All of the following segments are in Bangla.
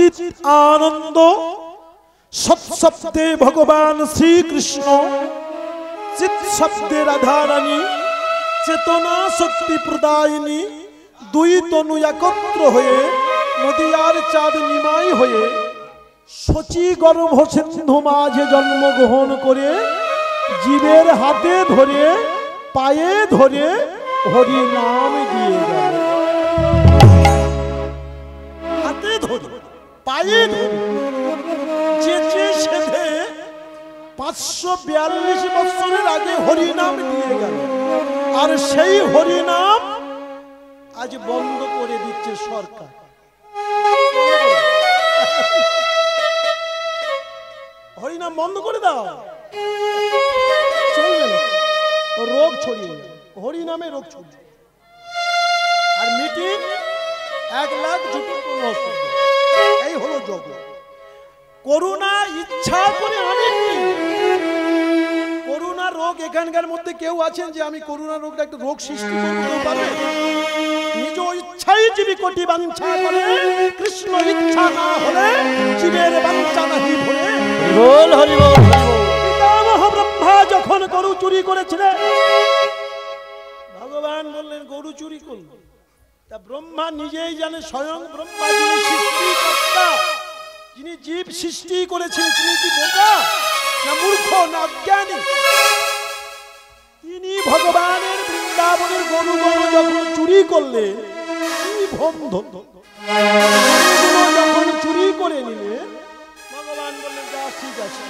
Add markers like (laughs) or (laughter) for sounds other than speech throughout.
সচ্চিত আনন্দ। সৎশব্দে ভগবান শ্রীকৃষ্ণ চিৎ শব্দে রাধারানী, চেতনা শক্তি প্রদায়িনী, দুই তনু একত্র হয়ে নদিয়ার চাঁদ নিমাই হয়ে সচি গর্ভ সিন্ধু মাঝে জন্মগ্রহণ করে জীবের হাতে ধরে, পায়ে ধরে হরি নাম দিয়ে গেল হাতে ধরে। পায়ে চেচে সেধে পাঁচশো বিয়াল্লিশ বছরের আগে হরিনাম দিয়ে গেল। আর সেই হরিনাম আজ বন্ধ করে দিচ্ছে সরকার। হরিনাম বন্ধ করে দাও। চলবে রোগ ছড়িয়ে হরিনামে রোগ ছড়িয়ে আর মিটিং এক লাখ জুটি নেই। এই হলো জগৎ করুণা ইচ্ছা করে করুণা রোগ এখানকার মধ্যে কেউ আছেন যে আমি করুণা রোগটা একটা রোগ সৃষ্টি করতে পারবে নিজ ইচ্ছাই জীবী কোটি বাঞ্ছা করে। কৃষ্ণ ইচ্ছা না হলে জীবের বাঞ্ছা নাহি ভরে হরি হরি বল। পিতামহ ব্রহ্মা যখন গরু চুরি করেছিলেন ভগবান বললেন গরু চুরি করল তা ব্রহ্মা নিজেই জানে স্বয়ং ব্রহ্মা যিনি সৃষ্টিকর্তা, যিনি জীব সৃষ্টি করেছেন, তিনি কি বোকা, না মূর্খ, না অজ্ঞানী? তিনি ভগবানের বৃন্দাবনের গরু গরু যখন চুরি করলেন কি ভ্রম ধরল গরুগুলো যখন চুরি করে নিলেন ভগবান বললেন, যা, ঠিক আছে।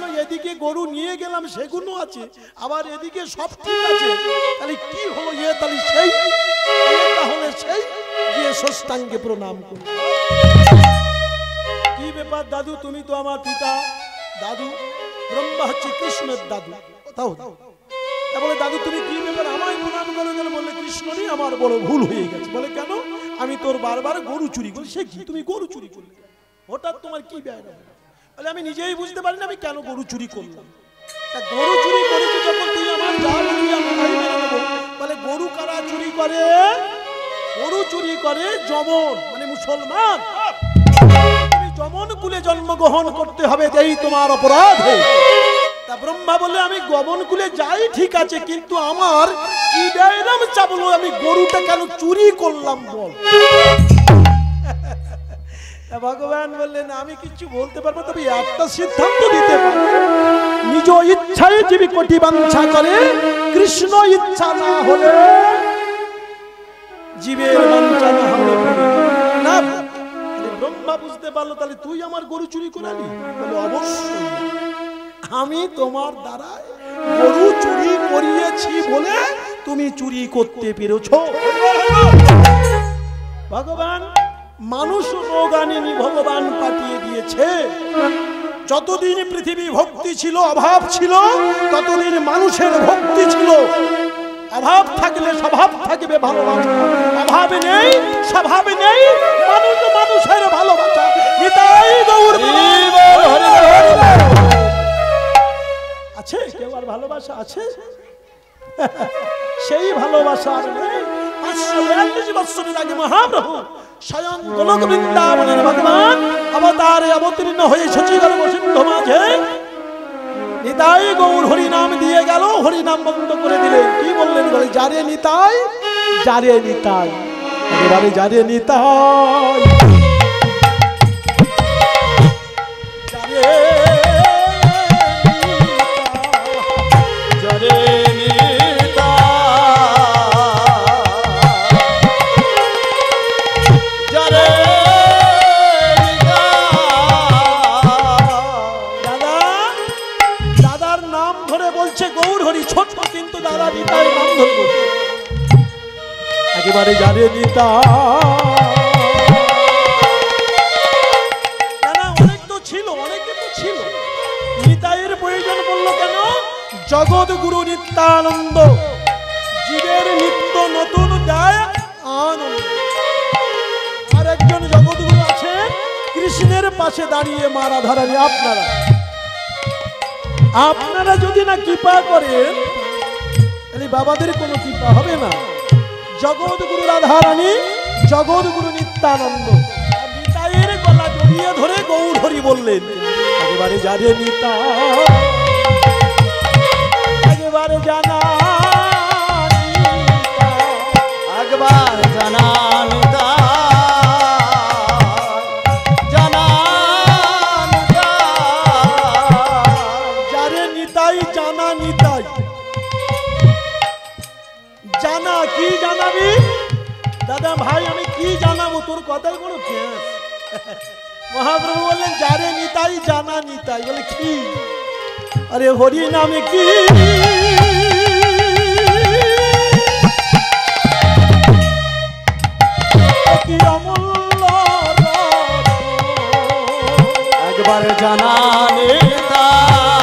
পারল এদিকে গরু নিয়ে গেলাম সেগুলো আছে। আবার এদিকে সব ঠিক আছে। তাহলে কি হলো ইয়ে তাহলে সেই তাহলে সেই গিয়ে ষষ্ঠাঙ্গে প্রণাম করি কি ব্যাপার দাদু? তুমি তো আমার পিতা। দাদু, ব্রহ্মা হচ্ছে কৃষ্ণের দাদু। কোথাও তারপরে দাদু, তুমি কি ব্যাপার আমায় প্রণাম করে গেলে? বললে কৃষ্ণরই আমার বড় ভুল হয়ে গেছে। বলে, কেন? আমি তোর বারবার গরু চুরি করি। সে কি? তুমি গরু চুরি করলে। হঠাৎ তোমার কি ব্যয় বলে আমি নিজেই বুঝতে পারি না আমি কেন গরু চুরি করলাম। তা গরু চুরি করেছি যখন তুই আমার যা বলে গরু কারা চুরি করে? গরু চুরি করে জমন মানে মুসলমান। তুমি জমন কুলে জন্মগ্রহণ করতে হবে এই তোমার অপরাধ। তা ব্রহ্মা বলে আমি গমন কুলে যাই, ঠিক আছে, কিন্তু আমার কি চাবলো? আমি গরুটা কেন চুরি করলাম বল? ভগবান বললেন, আমি কিছু বলতে পারব? তবে একটা সিদ্ধান্ত দিতে পারব নিজ ইচ্ছায় জীবী কোটি বাঞ্ছা করে, কৃষ্ণ ইচ্ছা না হলে জীবের বাঞ্ছা না ব্রহ্মা বুঝতে পারল, তাহলে তুই আমার গরু চুরি করে আনি বলে, অবশ্যই আমি তোমার দ্বারা গরু চুরি করিয়েছি বলে তুমি চুরি করতে পেরেছ। ভগবান মানুষ রোগ ভগবান পাঠিয়ে দিয়েছে। যতদিন পৃথিবী ভক্তি ছিল, অভাব ছিল, ততদিন মানুষের ভক্তি ছিল। অভাব থাকলে স্বভাব থাকবে ভালোবাসা অভাব নেই, স্বভাব নেই, মানুষ মানুষের ভালোবাসা। নিতাই গৌর। আছে? কেউ আর ভালোবাসা আছে? সেই ভালোবাসা আর নেই। পাঁচশো বিয়াল্লিশ বৎসরের আগে মহাপ্রভু স্বয়ং গোলক বৃন্দাবনের ভগবান অবতারে অবতীর্ণ হয়ে সচিগর বসিন্ধ মাঝে নিতাই গৌর হরি নাম দিয়ে গেল হরি নাম বন্ধ করে দিলেন কি বললেন বলে যারে নিতাই যারে নিতাই, একেবারে যারে নিতাই। যারে প্রয়োজন বলল কেন? জগৎ নিত্যানন্দ। জীবের নিত্য নতুন দেয় আনন্দ। আর একজন জগৎগুরু আছেন, কৃষ্ণের পাশে দাঁড়িয়ে মা রাধারানী আপনারা। আপনারা যদি না কৃপা করেন তাহলে বাবাদের কোনো কৃপা হবে না। জগৎগুরু রাধারানী জগৎগুরু নিত্যানন্দ। নিতাইয়ের গলা জড়িয়ে ধরে গৌর বললেন, একেবারে যারে নিতা। একেবারে জানা। একবার জানানি তোর কোনো মহাপ্রভু বললেন, যারে নিতাই জানা নিতাই। বলে, কি? আরে হরি নামে কি। একবার জানানি একবার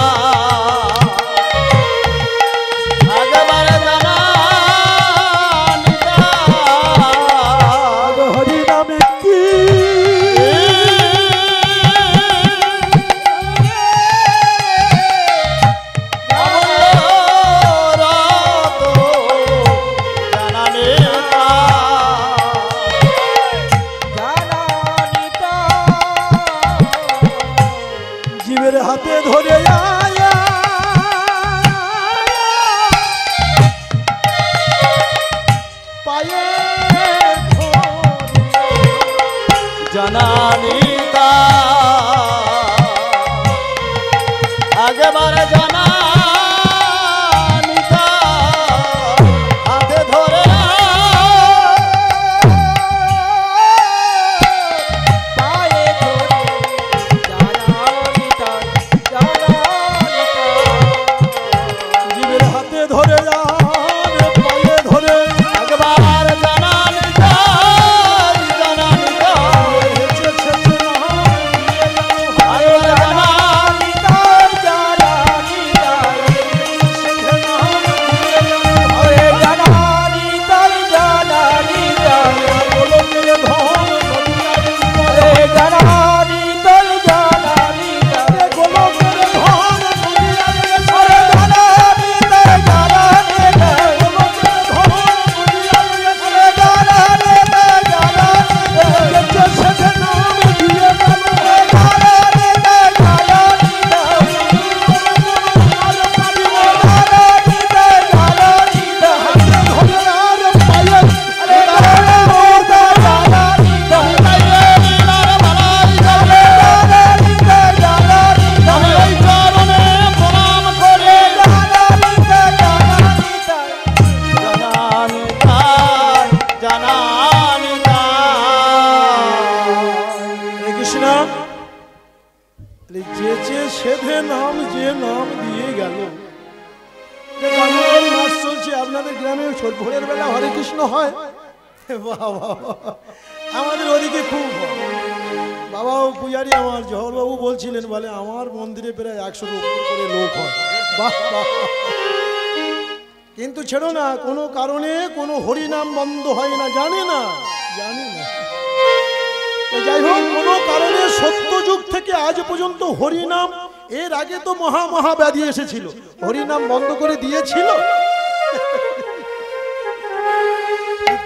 আগে তো মহা মহা ব্যাধি এসেছিল। হরিনাম বন্ধ করে দিয়েছিল।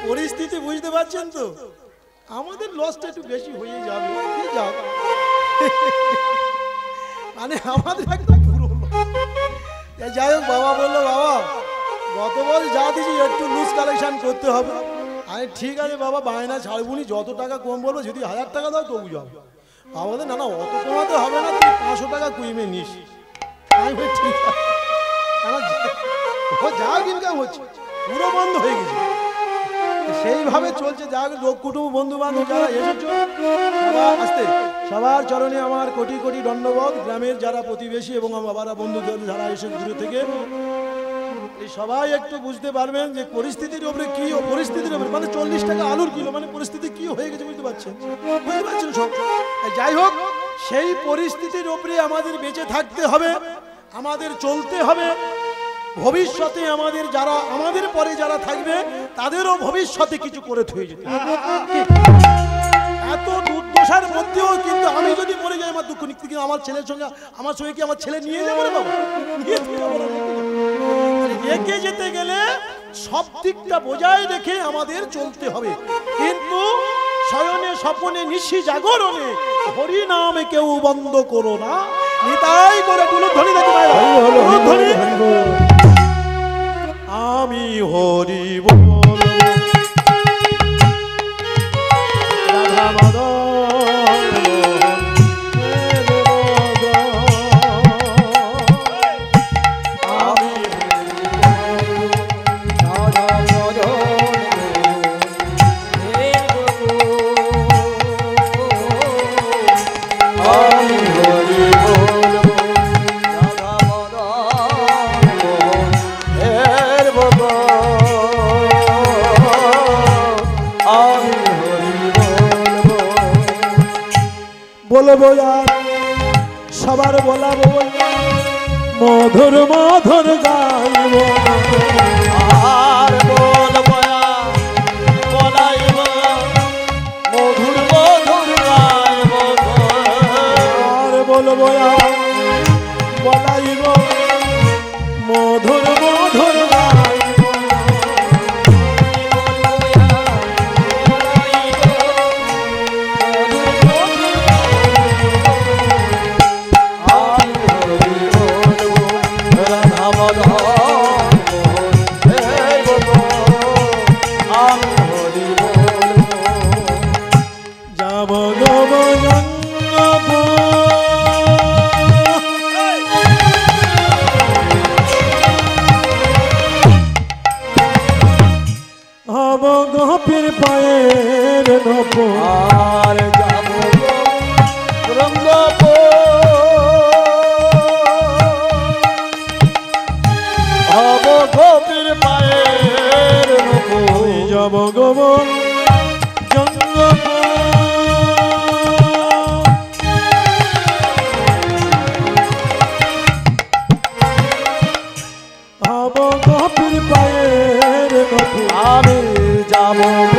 পরিস্থিতি বুঝতে পারছেন তো? আমাদের লসটা একটু বেশি হয়ে যাবে মানে আমাদের একদম পুরো যাই হোক, বাবা বলল, বাবা গত বল যা দিছি একটু লুজ কালেকশন করতে হবে। আমি ঠিক আছে বাবা, বায়না ছাড়বুনি, যত টাকা কম বলব, যদি হাজার টাকা দাও, তবু যাও বলে, না না অত কমাতে হবে না তুই পাঁচশো টাকা কুইমে নিস। যা- ইনকাম হচ্ছে পুরো বন্ধ হয়ে গেছে। সেইভাবে চলছে যা লোক কুটুম্ব বন্ধু বান্ধব যারা এসেছ আসতে সবার চরণে আমার কোটি কোটি দণ্ডবোধ গ্রামের যারা প্রতিবেশী এবং আমার বাবারা বন্ধুদের যারা এসে দূরে থেকে এই সবাই একটু বুঝতে পারবেন যে পরিস্থিতির উপরে কি পরিস্থিতির উপরে মানে চল্লিশ টাকা আলুর কিলো মানে পরিস্থিতি কি হয়ে গেছে বুঝতে পারছেন? বুঝতে পারছেন যাই হোক, সেই পরিস্থিতির উপরে আমাদের বেঁচে থাকতে হবে, আমাদের চলতে হবে। ভবিষ্যতে আমাদের যারা, আমাদের পরে যারা থাকবে, তাদেরও ভবিষ্যতে কিছু করে থয়ে যেতে। এত দুর্দশার মধ্যেও কিন্তু আমি যদি মরে যাই, আমার দুঃখ নিতে কিন্তু আমার ছেলের সঙ্গে, আমার সঙ্গে কি আমার ছেলে নিয়ে যাব রে বাবা? নিয়ে যাব রেখে যেতে গেলে সব দিকটা বজায় রেখে আমাদের চলতে হবে। কিন্তু শয়নে স্বপনে নিশি জাগরণে হরি নামে কেউ বন্ধ করো না। নিতাই করে তুলো ধ্বনি দেখো। আমি হরি বল রাধা মাধব। বলব আর সবার বলাবো মধুর মধুর গাইব আর বলব বলাইব মধুর মধুর গাইব আর বলব বলাইব মধুর হব গপির পায়ের নপ আর যাব রঙ্গ হব গোপীর পায়ের নপুর যাব গব যাব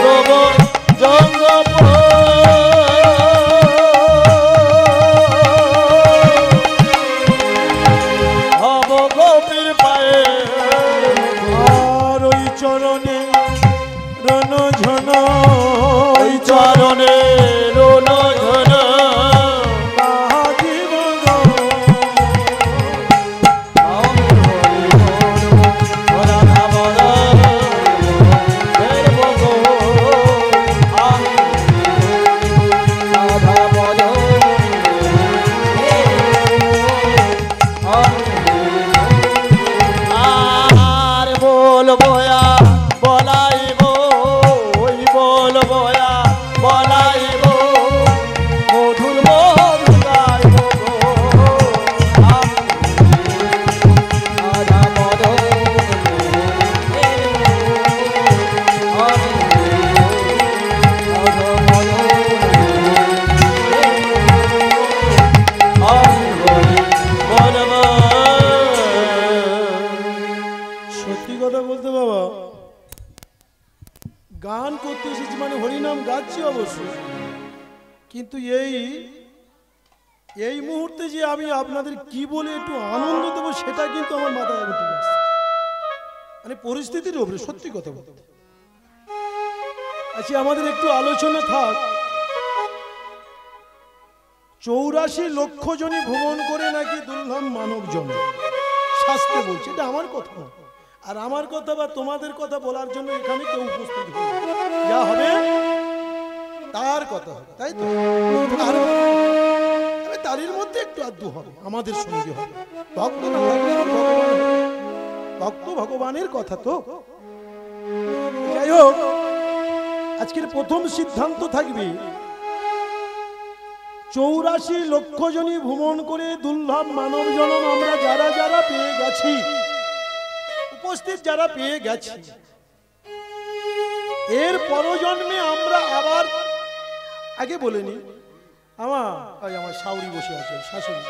চৌরাশি লক্ষ জনই ভ্রমণ করে নাকি দুর্লভ মানব জন শাস্তে বলছে, এটা আমার কথা আর আমার কথা বা তোমাদের কথা বলার জন্য এখানে কেউ উপস্থিত হবে যা হবে, তার কথা হবে, তাই তো? তার তবে মধ্যে একটু আধটু হবে, আমাদের সঙ্গে হবে। ভক্ত ভক্ত ভগবানের কথা তো। যাই হোক, আজকের প্রথম সিদ্ধান্ত থাকবে চৌরাশি লক্ষ জনই ভ্রমণ করে দুর্লভ মানব জনম আমরা যারা যারা পেয়ে গেছি। উপস্থিত যারা পেয়ে গেছি। এর পরজন্মে আমরা আবার আগে বলিনি আমার ওই আমার শাউরি বসে আছে শাশুড়ি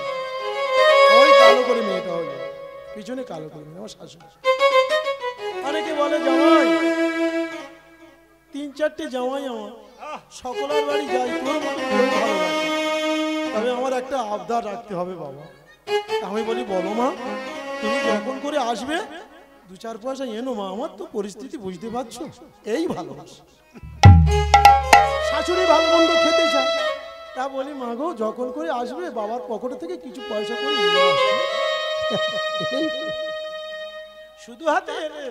ওই কালো করে মেয়েটা ওই পিছনে কালো করে আমার শাশুড়ি। অনেকে বলে জামাই তিন চারটে জামাই আমার সকলের বাড়ি যাই ভালো। তবে আমার একটা আবদার রাখতে হবে বাবা। আমি বলি, বলো মা, তুমি যখন করে আসবে, দু চার পয়সা এনো মা, আমার তো পরিস্থিতি বুঝতে পারছ। এই ভালোবাসা। শাশুড়ি ভালো মন্দ খেতে চায়। তা বলি, মা গো, যখন করে আসবে, বাবার পকেটে থেকে কিছু পয়সা করে শুধু হাতে এলে।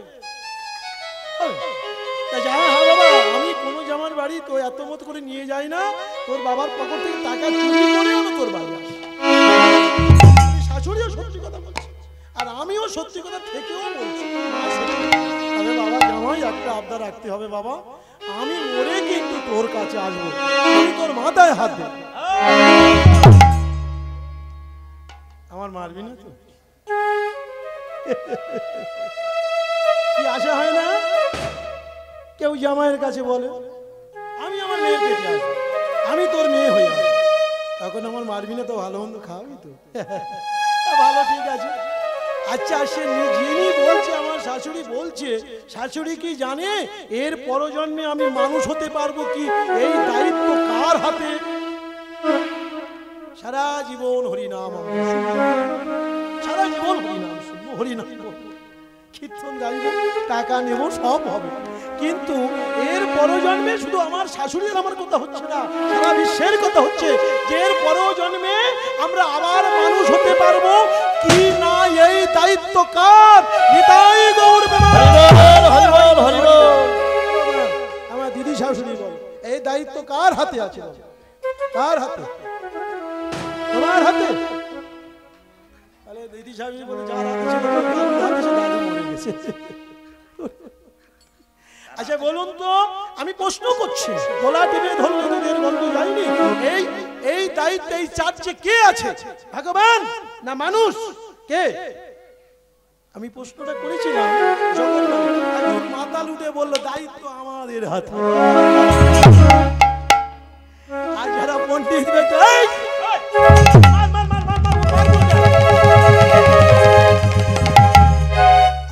তা যা হ্যাঁ বাবা, আমি কোনো জামার বাড়ি তো এত মত করে নিয়ে যাই না। তোর বাবার পকেট থেকে টাকা চুরি করেও না তোর বাড়ি আসে। শাশুড়িও সত্যি কথা বলছি আর আমিও সত্যি কথা থেকেও বলছি। বাবা, জামাই, একটা আবদার রাখতে হবে বাবা। আমি মরে কিন্তু তোর কাছে আসব। আমি তোর মাথায় হাত দেব। আমার মারবি না তো কি আশা হয় না? কেউ জামাইয়ের কাছে বলে, আমি আমার মেয়ের পেটে আসব। আমি তোর মেয়ে হয়ে তখন আমার মারবি না তো ভালো মন্দ খাওয়াবি তো। ভালো, ঠিক আছে। আচ্ছা সে যিনি বলছে, আমার শাশুড়ি বলছে, শাশুড়ি কি জানে? এর পরজন্মে আমি মানুষ হতে পারব কি? এই দায়িত্ব কার হাতে? সারা জীবন হরিনাম সারা জীবন হরিনাম শুনব হরিনাম। কীর্তন গাইব, টাকা নেব, সব হবে। কিন্তু এর পরজন্মে শুধু আমার শাশুড়ির আমার কথা হচ্ছে না সারা বিশ্বের কথা হচ্ছে যে এর পরজন্মে আমরা আবার মানুষ হতে পারব। কি না এই দায়িত্ব কার? নিতাই গৌর আমার দিদি শাশুড়ি বল এই দায়িত্ব কার হাতে আছে? কার হাতে? তোমার হাতে? তাহলে দিদি শাশুড়ি বলে যার হাতে ছিল মরে গেছে। আচ্ছা বলুন তো, আমি প্রশ্ন করছি। গলা টিপে ধরলে দুধের গন্ধ যায়নি? এই এই দায়িত্বে, এই চার্চে কে আছে? ভগবান না মানুষ? কে? আমি প্রশ্নটা করেছিলাম মাতাল উঠে বলল, দায়িত্ব আমাদের হাতে। আর যারা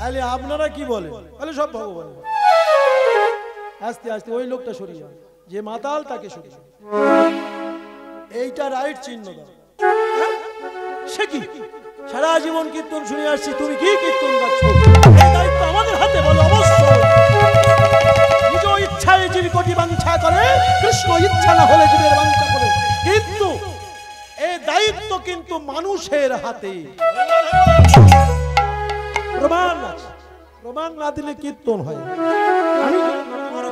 আলে আপনারা কি বলেন? তাহলে সব ভগবান। আস্তে আস্তে ওই লোকটা সরিয়ে। যে মাতাল তাকে সরিয়ে। এইটা রাইট চিহ্ন হ্যাঁ? সে কি? সারা জীবন কীর্তন শুনে আসছি, তুমি কি কীর্তন গাচ্ছ? দায়িত্ব আমাদের হাতে বলো নিজ ইচ্ছায় কোটি বাঞ্ছা করে, কৃষ্ণ ইচ্ছা না হলে জীবের বাঞ্ছা করে। কিন্তু এই দায়িত্ব কিন্তু মানুষের হাতে। প্রমাণ প্রমাণ না দিলে কীর্তন হয় আমি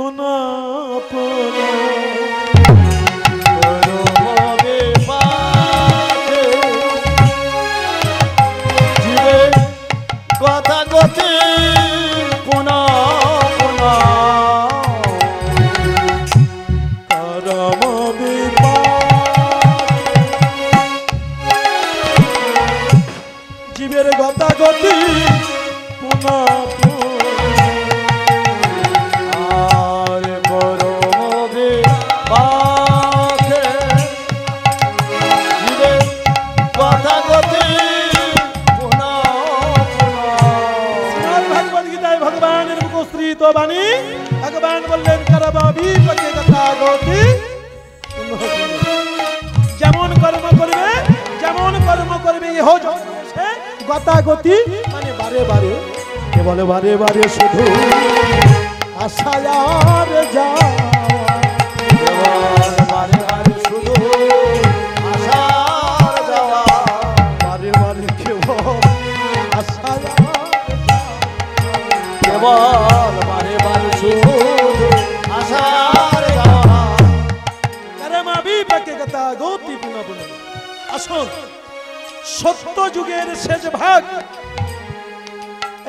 পুনঃ পুনঃ কথা গতি পুনঃ। যেমন কর্ম করবে, যেমন কর্ম করবে ইহ সে গতাগতি মানে বারে বারে কে বলে বারে বারে শুধু শুধু আশার যাওয়া বারে সত্য যুগের শেষ ভাগ।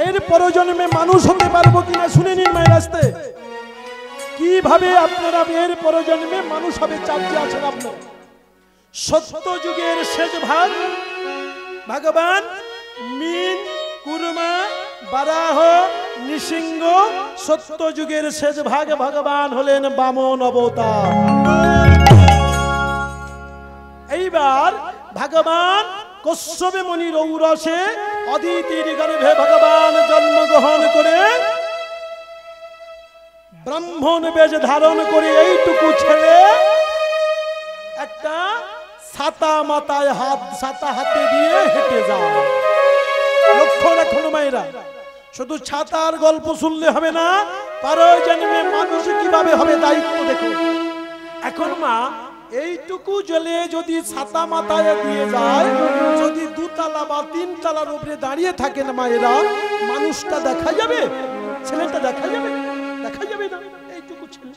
এর পরজন্মে মানুষ হতে পারব কিনা শুনে নিন মায়ের আসতে। কীভাবে আপনারা এর পরজন্মে মানুষ হবে চার্চে আছেন আপনারা সত্য যুগের শেষ ভাগ, ভগবান মিন, কুরমা, বারাহ, নৃসিংহ, সত্য যুগের শেষ ভাগে ভগবান হলেন বামন অবতার। এইবার ভগবান কশ্যপে মণির ঔরসে অদিতির গর্ভে ভগবান জন্মগ্রহণ করে ব্রাহ্মণ বেশ ধারণ করে এইটুকু ছেলে একটা ছাতা মাথায় হাত ছাতা হাতে দিয়ে হেঁটে যায়। লক্ষ্য রাখুন মায়েরা, শুধু ছাতার গল্প শুনলে হবে না, পারো জন্মে মানুষ কীভাবে হবে দায়িত্ব দেখুন এখন মা এইটুকু জলে যদি ছাতা মাথায় দিয়ে যায়, যদি দুতলা বা তিনতলার উপরে দাঁড়িয়ে থাকে না মায়েরা, মানুষটা দেখা যাবে, ছেলেটা দেখা যাবে দেখা যাবে না। এইটুকু ছেলে।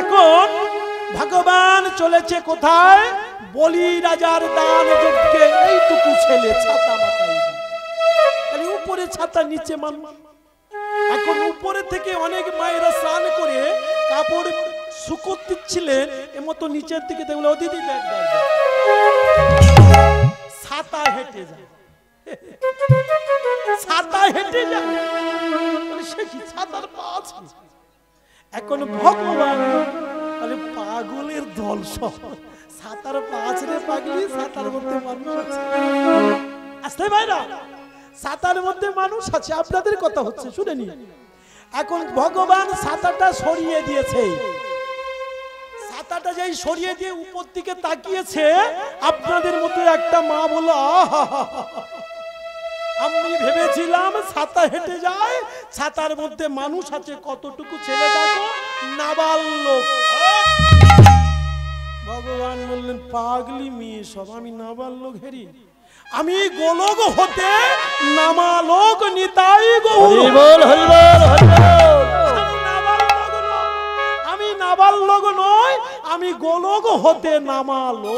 এখন ভগবান চলেছে কোথায়? বলি রাজার দান যজ্ঞে। এইটুকু ছেলে ছাতা মাথায় তাহলে উপরে ছাতা, নিচে মানুষ। এখন উপরে থেকে অনেক মায়েরা স্নান করে কাপড় শুকোত দিচ্ছিলেন এমতো নিচের দিকে দেখল ও দিদি। ছাতা হেঁটে যায়। ছাতা হেঁটে যায়। বলে, সে কি এখন ভগবান তাহলে পাগলের দল সহ সাতার পাঁচ রে পাগলি সাতার মধ্যে মানুষ আসতে ভাইরা সাতার মধ্যে মানুষ আছে আপনাদের কথা হচ্ছে শুনেনি এখন ভগবান সাঁতারটা সরিয়ে দিয়েছে। সাতাটা যেই সরিয়ে দিয়ে উপর দিকে তাকিয়েছে, আপনাদের মতো একটা মা বলল আমি ভেবেছিলাম ছাতা হেঁটে যায়, ছাতার মধ্যে মানুষ আছে, কতটুকু ছেলে দেখো ভগবান বললেন, পাগলি মেয়ে সব, আমি নাবালক হেরি। আমি গোলক হতে নামালোক নিতাই গৌর। হরিবল হরিবল আমি নাবালক নই। আমি নাবালক নয়, আমি গোলক হতে নামালো।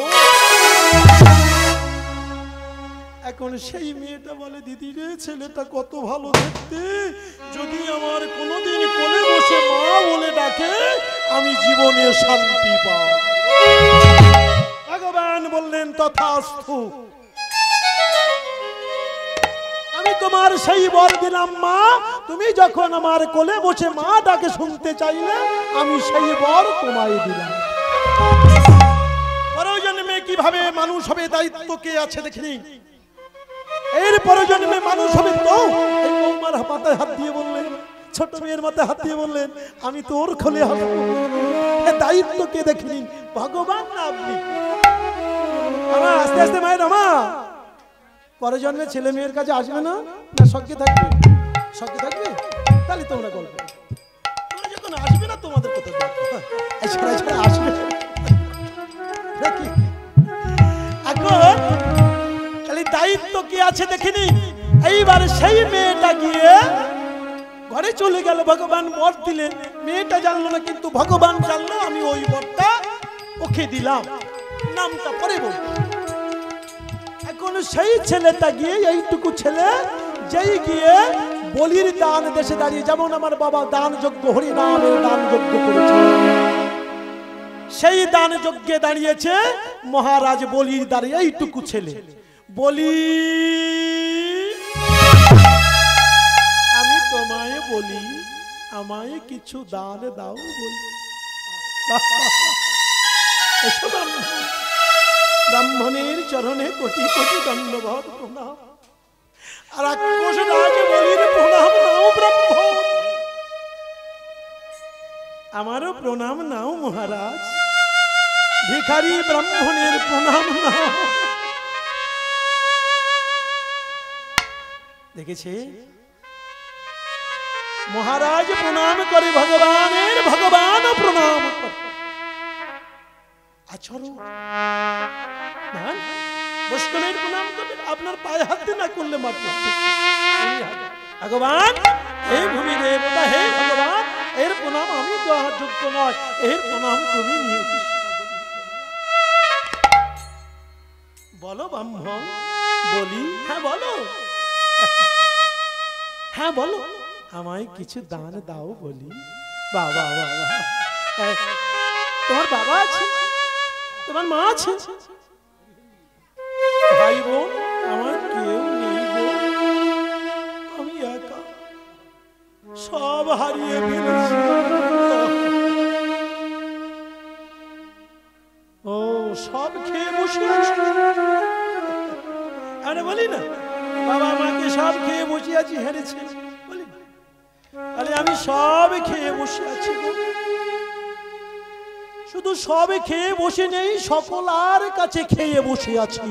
এখন সেই মেয়েটা বলে, দিদি রে, ছেলেটা কত ভালো দেখতে। যদি আমার কোনোদিন কোলে বসে মা বলে ডাকে, আমি জীবনে শান্তি পাব। ভগবান বললেন, তথাস্তু। তোমার সেই বর দিলাম মা তুমি যখন আমার কোলে বসে মা ডাকে শুনতে চাইলে, আমি সেই বর তোমায় দিলাম। পরজন্মে কীভাবে মানুষ হবে, দায়িত্ব কে আছে দেখিনি? এর পরজন্মে মানুষ হবে তো? এই বৌমার মাথায় হাত দিয়ে বললেন ছোট মেয়ের মাথায় হাত দিয়ে বললেন, আমি তোর খোলে হাসবো এ দায়িত্ব কে দেখিনি? ভগবান না আপনি। আমার আস্তে আস্তে মায়ের আমা পরে জন্মে ছেলে মেয়ের কাছে আসবে না? না, সঙ্গে থাকবে। সঙ্গে থাকবে? তাহলে তোমরা গল্প যখন আসবে না, তোমাদের কথা বলব। এছাড়া এছাড়া আসবে। তাহলে দায়িত্ব কি আছে দেখিনি? এইবার সেই মেয়েটা গিয়ে ঘরে চলে গেল। ভগবান মেয়েটা জানলো না, কিন্তু ভগবান আমি ওই বরটা ওকে দিলাম। নামটা পরে বলব। এখন সেই ছেলেটা গিয়ে এইটুকু ছেলে যেই গিয়ে বলির দান দেশে দাঁড়িয়ে, যেমন আমার বাবা দান যজ্ঞ হরি নামের দান যজ্ঞ করেছে সেই দান যজ্ঞে দাঁড়িয়েছে মহারাজ বলির দাঁড়িয়ে এইটুকু ছেলে বলি, আমি তোমায় বলি, আমায় কিছু দান দাও বলি। (laughs) ব্রাহ্মণের চরণে কোটি কোটি দণ্ডবধ প্রণাম। আর রাজ বলির প্রণাম নাও ব্রাহ্মণ। আমারও প্রণাম নাও মহারাজ। ভিখারি ব্রাহ্মণের প্রণাম নাও। দেখেছে? মহারাজ প্রণাম করে ভগবানের ভগবান প্রণাম করে। আচরণ। ধ্যান, বৈষ্ণবের প্রণাম করবেন আপনার পায়ে হাত না করলে মাত্র ভগবান হে ভূমি দেবতা হে ভগবান এর প্রণাম আমি দেওয়ার যোগ্য নয়। এর প্রণাম তুমি কৃষ্ণ বলো ব্রাহ্মণ বলি হ্যাঁ বলো। হ্যাঁ বলো। আমায় কিছু দান দাও বলি। বাবা বাবা তোমার বাবা আছে? তোমার মা আছে? ভাই বোন আমার কেউ নেই আমি একা। সব হারিয়ে ফেলেছি। ও, সব খেয়ে বসে আরে বলি না, বাবা আমাকে সব খেয়ে হেরেছে। আরে আমি সব খেয়ে বসে আছি শুধু সবে খেয়ে বসে নেই, সকল আর কাছে খেয়ে বসে আছি।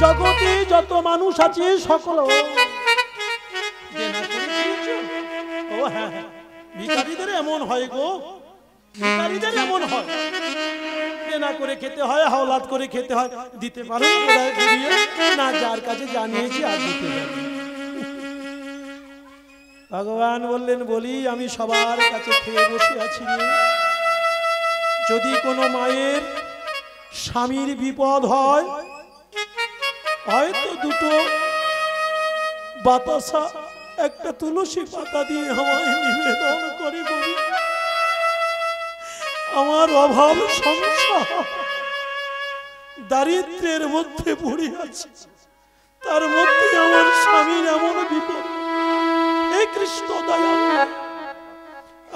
জগতে যত মানুষ আছে, সকল? ও হ্যাঁ হ্যাঁ। ভিখারিদের এমন হয় গো ভিখারিদের এমন হয় দেনা করে খেতে হয়, হাওলাত করে খেতে হয় দিতে পারো না? না, যার কাছে জানিয়েছি, আর দিতে ভগবান বললেন, বলি, আমি সবার কাছে খেয়ে বসে আছি যদি কোনো মায়ের স্বামীর বিপদ হয় হয়তো দুটো বাতাসা, একটা তুলসী পাতা দিয়ে আমায় নিবেদন করে বলি। আমার অভাব সংসার দারিদ্রের মধ্যে পড়ে আছে তার মধ্যে আমার স্বামীর এমন বিপদ। হে কৃষ্ণ দয়া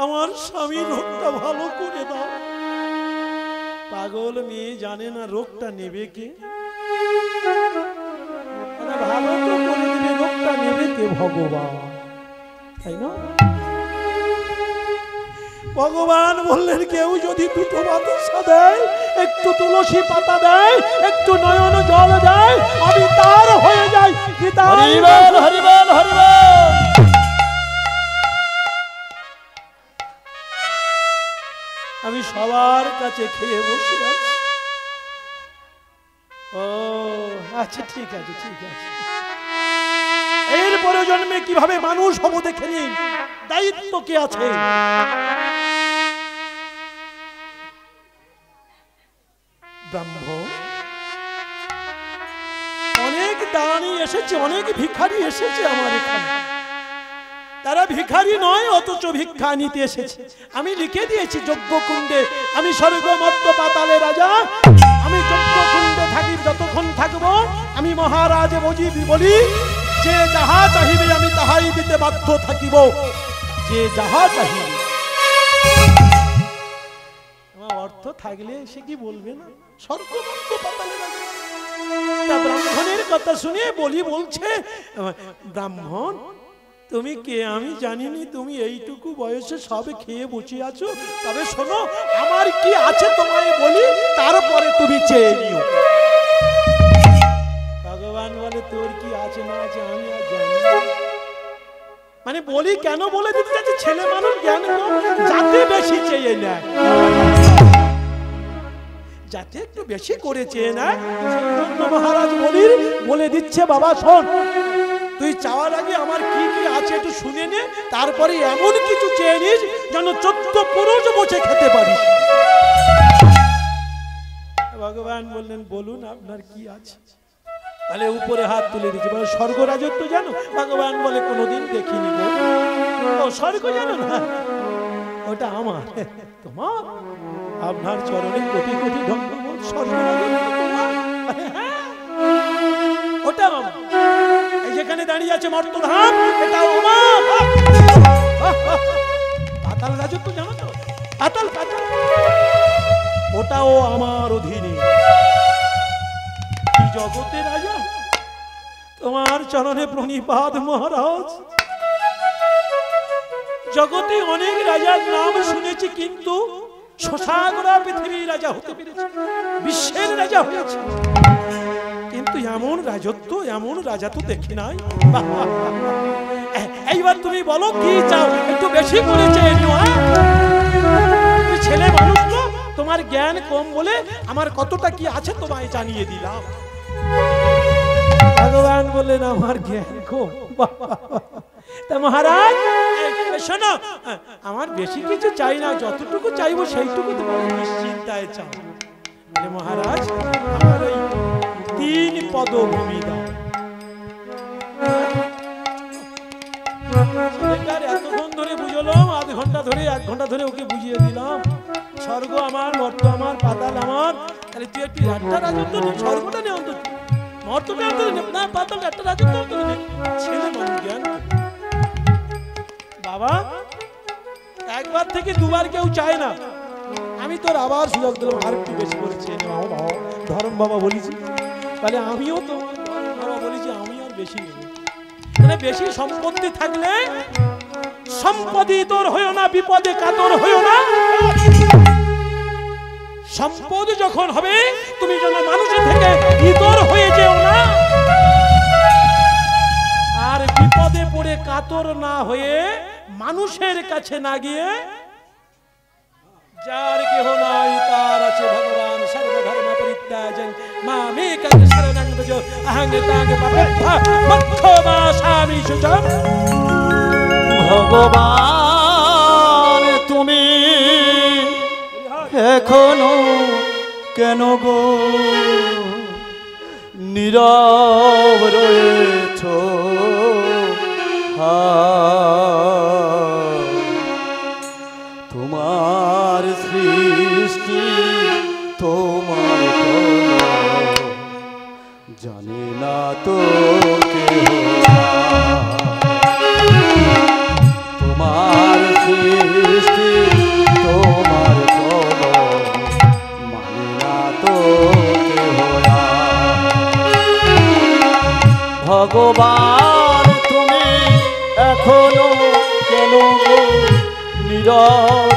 আমার স্বামীর রোগটা ভালো করে দাও। পাগল মেয়ে জানে না রোগটা নেবে কে? ভালো তো করে দিলে রোগটা নেবে কে ভগবান? তাই না? ভগবান বললেন কেউ যদি দুটো বাতাসা দেয় একটু তুলসী পাতা দেয় একটু নয়ন জল দেয় আমি তার হয়ে যাই। গীতা হরিবল হরিবল হরিবল আমি সবার কাছে খেয়ে বসে আছি। ও আচ্ছা ঠিক আছে ঠিক আছে। এর পরে জন্মে কীভাবে মানুষ হব দেখে নিন। দায়িত্ব কে আছে? অনেক দাঁড়ি এসেছে, অনেক ভিখারি এসেছে আমার এখানে। তারা ভিখারি নয়, অথচ ভিক্ষা নিতে এসেছে। আমি লিখে দিয়েছি যজ্ঞ কুণ্ডে আমি স্বর্গ মর্ত পাতালে রাজা, আমি যজ্ঞ থাকি যতক্ষণ থাকব, আমি মহারাজ বজি বলি, যে যাহা চাহিবে আমি তাহাই দিতে বাধ্য থাকিব। যে যাহা চাহিবে। অর্থ থাকলে সে কি বলবে না? ব্রাহ্মণের কথা শুনে বলি বলছে ব্রাহ্মণ তুমি কে? আমি জানিনি তুমি এইটুকু বয়সে সবে খেয়ে বসে আছো। তবে শোনো, আমার কি আছে তোমায় বলি, তারপরে তুমি চেয়ে নিও। ভগবান বলে, তোর কি আছে না আছে, আমি আর জানি মানে বলি কেন? বলে দিতে চাচ্ছি ছেলে মানুষ জ্ঞান যাতে বেশি চেয়ে নেয়। যাতে একটু বেশি করে চেয়ে নেয় মহারাজ বলির, বলে দিচ্ছে, বাবা, শোন তুই চাওয়ার আগে আমার কি কি আছে একটু শুনে নে তারপরে এমন কিছু চেয়ে নিস যেন চোদ্দ পুরুষ বসে খেতে পারিস। ভগবান বললেন বলুন আপনার কি আছে? তাহলে উপরে হাত তুলে দিচ্ছে বলে স্বর্গ রাজত্ব জানো? ভগবান বলে কোনোদিন দেখিনি স্বর্গ জানো না? ওটা আমার। তোমার? আপনার চরণে কোটি কোটি ধন্যবাদ স্বর্গ হ্যাঁ, ওটা আমার। যেখানে দাঁড়িয়ে আছে মর্তধাম এটা আমার পাতাল রাজত্ব জানো তো? পাতাল পাতাল। ওটাও আমার অধীনে। জগতে রাজা? তোমার চরণে প্রণিপাত মহারাজ। জগতে অনেক রাজার নাম শুনেছি, কিন্তু শশাগরা পৃথিবীর রাজা হতে পেরেছে। বিশ্বের রাজা হয়েছে। কিন্তু এমন রাজত্ব, এমন রাজা তো দেখি নাই (laughs) এইবার তুমি বলো কি চাও একটু বেশি করে চেয়ে হ্যাঁ? ছেলে মানুষ তো, তোমার জ্ঞান কম বলে আমার কতটা কি আছে তোমায় জানিয়ে দিলাম ভগবান বললেন, আমার জ্ঞান কম। (laughs) তা মহারাজ শোনো আমার বেশি কিছু চাই না, যতটুকু চাইব সেইটুকু তোমার নিশ্চিন্তায় চাও মহারাজ, আমার ওই তিন পদভূমি দাও এতক্ষণ ধরে বুঝলাম, আধ ঘণ্টা ধরে, এক ঘণ্টা ধরে ওকে বুঝিয়ে দিলাম। স্বর্গ আমার, মর্ত আমার একটু একটা নে একটা বাবা, একবার থেকে দুবার কেউ চায় না। আমি তোর আবার সুযোগ দিলাম, আর একটু বেশি করেছি বাবা, ধরম বাবা বলেছি। তাহলে আমিও তো ধরম বাবা বলেছি আমি আর বেশি মানে বেশি সম্পত্তি থাকলে সম্পদই তোর হইও না, বিপদে কাতর হইও না। সম্পদ যখন হবে, তুমি যেন মানুষের থেকে ইতর হয়ে যেও না। আর বিপদে পড়ে কাতর না হয়ে মানুষের কাছে না গিয়ে যার কেহ নাই, তার আছে ভগবান সর্বধর্ম পরিত্যাজন মামে কং শরণং ভজ অহং তাং পাপেভ্য মক্ষো বাসামি শুচম ভগবান, তুমি এখনও কেন গো নীরব রয়েছ হায়। নীরব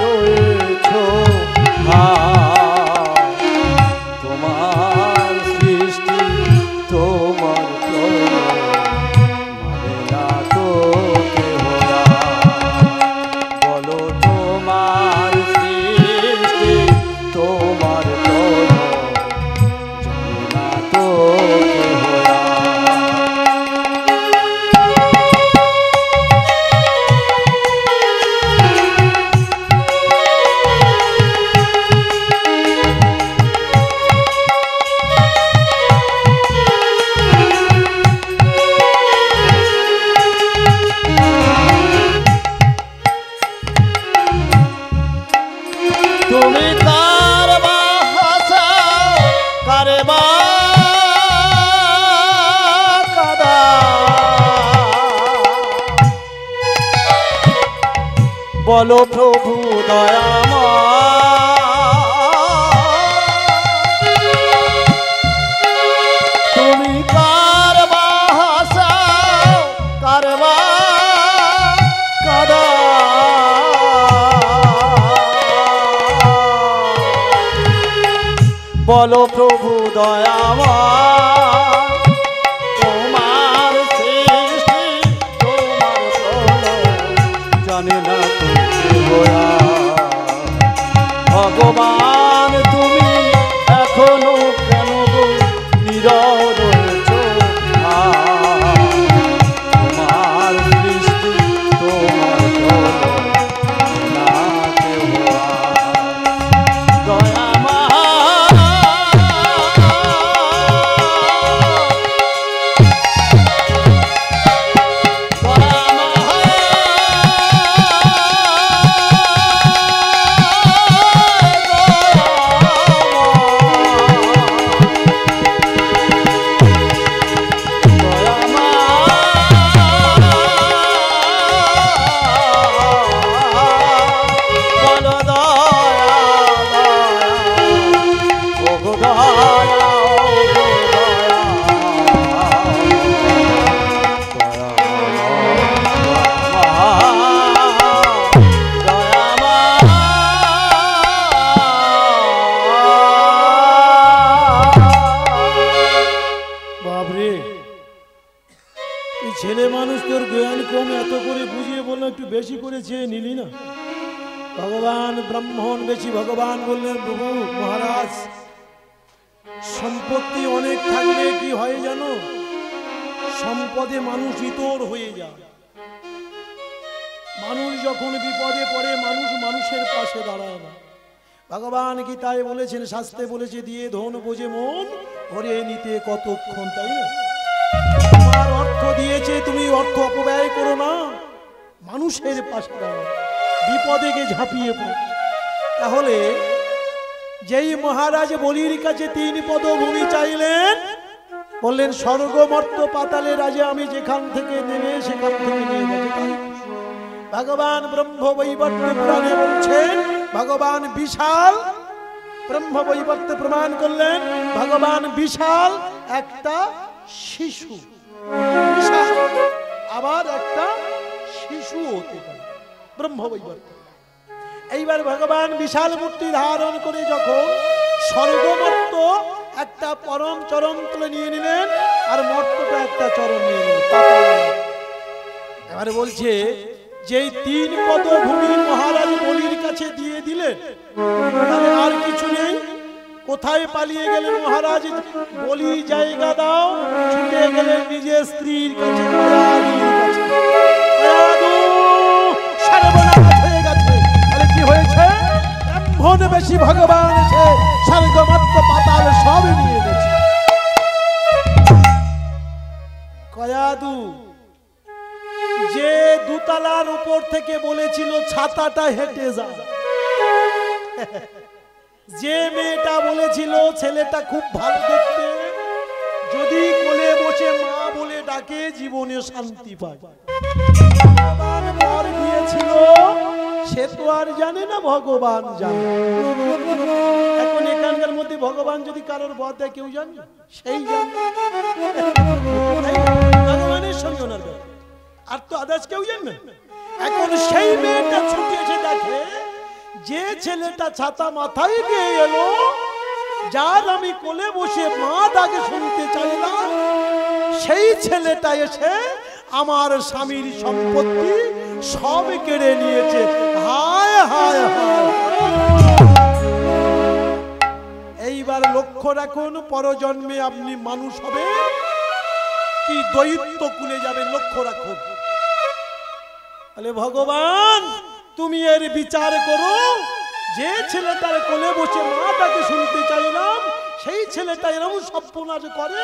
বলো প্রভু দয়াময়। তুমি বলো প্রভু দয়াময়। মানুষ যখন বিপদে পড়ে, মানুষ মানুষের পাশে দাঁড়ায় না। ভগবান গীতায় বলেছেন, শাস্ত্রে বলেছে, দিয়ে ধন বোঝে মন ভরে নিতে কতক্ষণ তাই না? তোমার অর্থ দিয়েছে, তুমি অর্থ অপব্যয় করো না। মানুষের পাশে দাঁড়াও, বিপদে গিয়ে ঝাঁপিয়ে পড়ো। তাহলে যেই মহারাজ বলির কাছে তিন পদভূমি চাইলেন, বললেন, স্বর্গমর্ত পাতালে রাজা আমি যেখান থেকে নেমে সেখান থেকে নিয়ে তাই ভগবান ব্রহ্ম বৈবর্ত পুরাণে বলছেন ভগবান বিশাল, ব্রহ্ম বৈবর্ত প্রমাণ করলেন, ভগবান বিশাল একটা শিশু। আবার একটা শিশু হতে পারে, ব্রহ্ম বৈবর্ত। এইবার ভগবান বিশাল মূর্তি ধারণ করে যখন স্বর্গমর্ত একটা পরম চরম তুলে নিয়ে নিলেন, আর মর্তটা একটা চরম নিয়ে নিলেন এবারে বলছে যেই তিন পদভূমি মহারাজ বলির কাছে দিয়ে দিলেন আর কিছু নেই। কোথায় পালিয়ে গেলেন মহারাজ? বলি জায়গা দাও, ছুটে গেলেন নিজের স্ত্রীর কাছে বেশি ভগবান আছে স্বর্গমাত্র পাতাল সব নিয়ে গেছে কয়াদু যে দুতলার উপর থেকে বলেছিল, ছাতাটা হেঁটে যা। (laughs) যে মেয়েটা বলেছিল, ছেলেটা খুব ভালো দেখতে। যদি কোলে বসে মা বলে ডাকে, জীবনে শান্তি পায়। দিয়েছিল, সে তো আর জানে না, ভগবান জানে। এখন এখানকার মধ্যে ভগবান যদি কারোর বর দেয়, কেউ জানে? সেই জানে? ভগবানের সঙ্গে ওনার। আর তো আদার্স কেউ জানবে। এখন সেই মেয়েটা ছুটে এসে দেখে, যে ছেলেটা ছাতা মাথায় দিয়ে এলো, যার আমি কোলে বসে মা ডাকে শুনতে চাইলাম, সেই ছেলেটা এসে আমার স্বামীর সম্পত্তি সব কেড়ে নিয়েছে। হায় হায় হায়। এইবার লক্ষ্য রাখুন, পরজন্মে আপনি মানুষ হবে কি দৈত্য কুলে যাবে লক্ষ্য রাখুন। তাহলে ভগবান তুমি এর বিচার করো। যে ছেলেটার কোলে বসে মাটাকে শুনতে চাইলাম সেই ছেলেটা এরকম সর্বনাশ করে।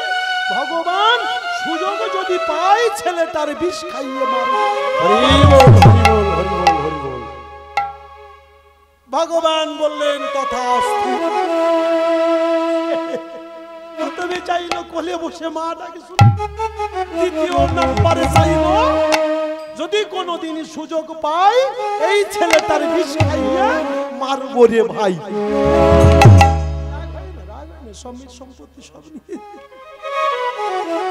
ভগবান সুযোগ যদি পায় ছেলেটার বিষ খাইয়ে মারবে হরি বল হরি বল হরি বল হরি বল। ভগবান বললেন তথা তুমি চাইলো কোলে বসে মা ডাকে শুনতে দ্বিতীয় নাম্বারে চাইল যদি কোনোদিন সুযোগ পাই, এই ছেলেটার বিষ খাইয়া মারবো রে ভাই। সম্পত্তি সব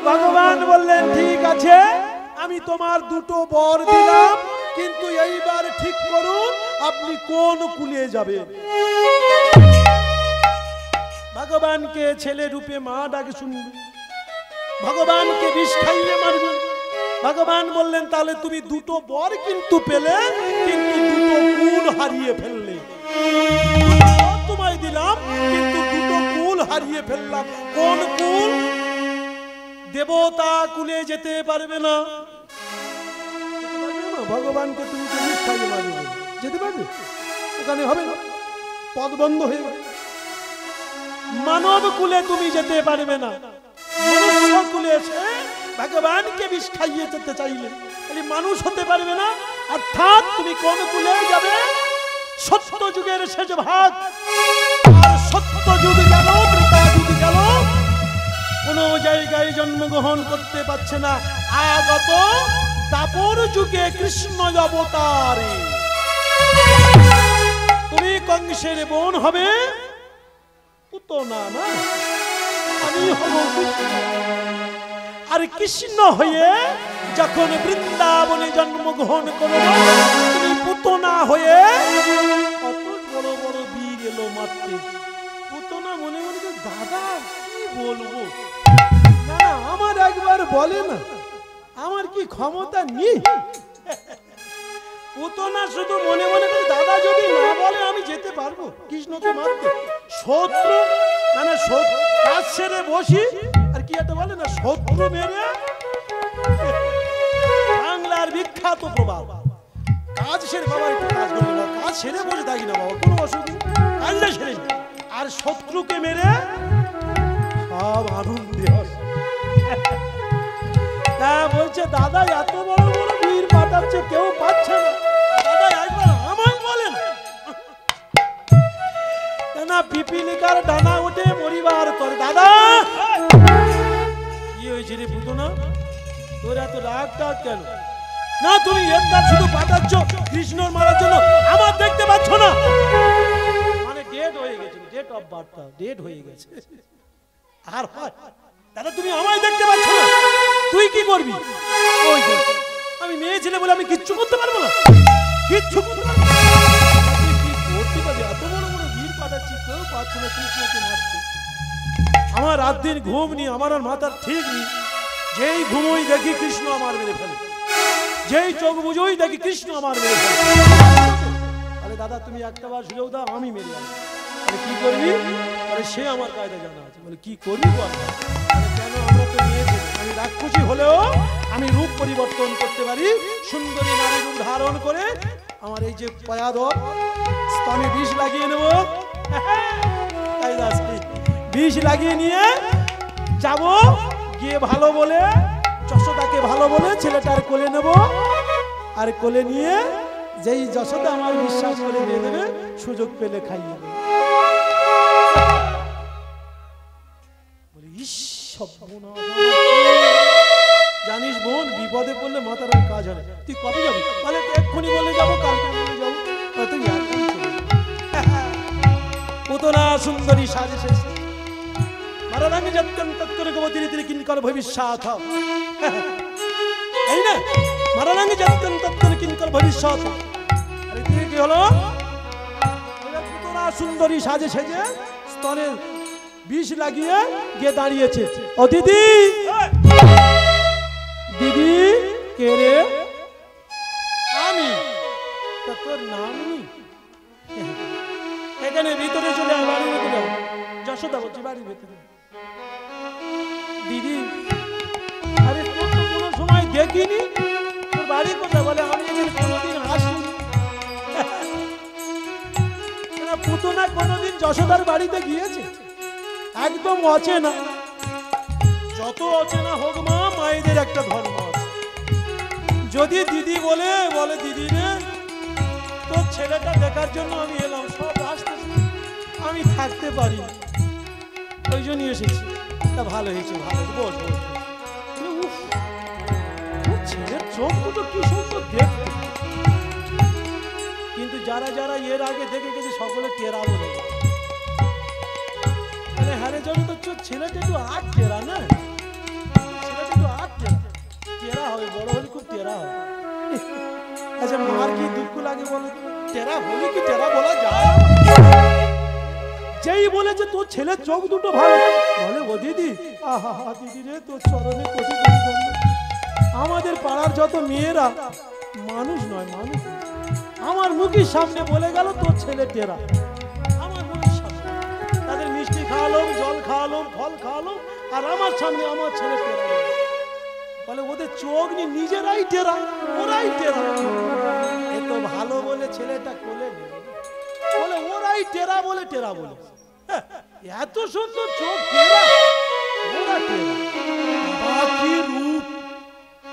ভগবান বললেন, ঠিক আছে, আমি তোমার দুটো বর দিলাম, কিন্তু এইবার ঠিক করুন, আপনি কোন কুলে যাবেন? ভগবানকে ছেলে রূপে মা ডাকে শুনবে। ভগবানকে বিষ খাইয়ে মারবে। ভগবান বললেন, তাহলে তুমি দুটো বর কিন্তু পেলে, কিন্তু দুটো কুল হারিয়ে ফেললে। তোমায় দিলাম, কিন্তু দুটো কুল হারিয়ে ফেললাম। কোন কুল? দেবতা কুলে যেতে পারবে না? ভগবানকে তুমি যেতে পারবে? ওখানে হবে না। পদ বন্ধ হয়ে যাবে। মানব কুলে তুমি যেতে পারবে না। কুলে ভগবানকে বিষ খাইয়ে যেতে চাইলে খালি মানুষ হতে পারবে না। অর্থাৎ তুমি কোন কুলে যাবে? সত্য যুগের শেষ ভাগ। সত্য যুগ গেল, ত্রেতা যুগ গেল। কোন জায়গায় জন্মগ্রহণ করতে পারছে না। আগত তাপর যুগে কৃষ্ণ অবতারে। তুমি কংসের বোন হবে? পুতনা না। আমি হব কৃষ্ণ। আর কৃষ্ণ হয়ে যখন বৃন্দাবনে জন্মগ্রহণ করো তুমি পুতনা হয়ে কত বড় বড় বীর এলো মারতে পুতনা মনে মনে দাদা কি বলব? না, আমার একবার বলে না আমার কি ক্ষমতা নেই? পুতনা শুধু মনে মনে দাদা, যদি না বলে, আমি যেতে পারব? কৃষ্ণকে শত্রু, না না কাজ সেরে বসি। আর বলে না, শত্রু মেরে। বাংলার বিখ্যাত প্রভাব কাজ সেরে বাবা, একটু কাজ করবে না কাজ সেরে বসে থাকি না বাবা, কোনো অসুবিধা সেরে আর শত্রুকে মেরে সব আনন্দে তা বলছে, দাদা, এত বড় বড় বীর পাঠাচ্ছে, কেউ পাচ্ছে না। না পিপিলিকার ডানা উঠে মরিবার করে দাদা। কি হয়েছে রে পুতনা তোর এত রাগ টাগ কেন? না, তুমি একবার শুধু পাঠাচ্ছ কৃষ্ণর মারার জন্য আমার দেখতে পাচ্ছ না। মানে ডেট হয়ে গেছে ডেট অফ বার্থটা ডেট হয়ে গেছে। আর হয় দাদা তুমি আমায় দেখতে পাচ্ছ না। তুই কি করবি? আমি মেয়ে ছেলে বলে আমি কিচ্ছু করতে পারব না। কিচ্ছু করতে পারব পাঠাচ্ছি কেউ না মারতে? আমার রাত দিন ঘুম নি আমার আর মাথার ঠিক নেই। যেই ঘুমোই দেখি কৃষ্ণ আমার মেরে ফেলে। যেই চোখ বুঝোই দেখি কৃষ্ণ আমার মেরে ফেলে। আরে দাদা, তুমি একটা বার সুযোগ দাও, আমি মেরে যাব কি করবি? আরে সে আমার কায়দা জানা আছে। বলে, কি করবি বল? কেন আমরা তো নিয়েছি আমি রাক্ষসী হলেও আমি রূপ পরিবর্তন করতে পারি। সুন্দরী নারী রূপ ধারণ করে আমার এই যে পয়াদর, স্তনে বিষ লাগিয়ে নেব। বিষ লাগিয়ে নিয়ে যাব। গিয়ে ভালো বলে, যশোদাকে ভালো বলে ছেলেটার কোলে নেব। আর কোলে নিয়ে যেই যশোদা আমার বিশ্বাস করে দিয়ে দেবে সুযোগ পেলে খাইয়ে দেবে? জানিস বোন, বিপদে পড়লে মাথার কাজ না। তুই কবে যাবি? বলে এক্ষুনি বলে যাব, কালকে বলে যাব। পুতনা সুন্দরী সাজে শেষে মরণাঙ্গ যত্তম তত্তর গবতিরি তিরি কিনকর ভবিষ্যৎ এই না মরণাঙ্গ যত্তম তত্তর কিনকর ভবিষ্যৎ আরে তুই কি হলো? পুতনা সুন্দরী সাজে সেজে স্তনে বিষ লাগিয়ে গিয়ে দাঁড়িয়েছে। ও দিদি! দিদি কে রে? আমি। তোর নাম এখানে ভিতরে চলে আয়, বাড়ির ভিতরে যশোদা বলছি, বাড়ির ভিতরে দিদি, আরে কোনো সময় দেখিনি। তোর বাড়ি কোথায় বলে? আমি এখানে কোনোদিন আসিনি। পুতনা কোনোদিন যশোদার বাড়িতে গিয়েছে। একদম অচেনা। যত অচেনা হোক মা, মায়েদের একটা ধর্ম যদি দিদি বলে বলে দিদি রে, তোর ছেলেটা দেখার জন্য আমি এলাম, সব আসতেছে আমি থাকতে পারি। ওই জন্যই এসেছি। তা ভালো হয়েছে, ভালো। বস ছেলের চোখ কি সুন্দর কিন্তু যারা যারা এর আগে দেখে গেছে, সকলে টেরা বলে। মানে জন্য তো চোখ ছেলেটা একটু আট টেরা না? ছেলেটা একটু আট টেরা টেরা হবে? বড় হলে খুব টেরা হবে। আচ্ছা মার কি দুঃখ লাগে বলো টেরা হলে কি টেরা বলা যায়? যেই বলেছে তোর ছেলের চোখ দুটো ভালো। বলে, ও দিদি, আহা, দিদি রে, তোর চরণে আমাদের পাড়ার যত মেয়েরা, মানুষ নয়, মানুষ আমার মুখের সামনে বলে গেল তোর ছেলে টেরা। আমার মুখের সামনে। তাদের মিষ্টি খাওয়ালাম, জল খাওয়ালাম, ফল খাওয়ালাম, আর আমার সামনে আমার ছেলে টেরা। বলে। ওদের চোখ নিয়ে নিজেরাই টেরা, ওরাই টেরা। এ তো ভালো বলে ছেলেটা কোলে বলে, ওরাই টেরা বলে টেরা বলে। এত সুন্দর চোখ টেরা ওরা রূপ,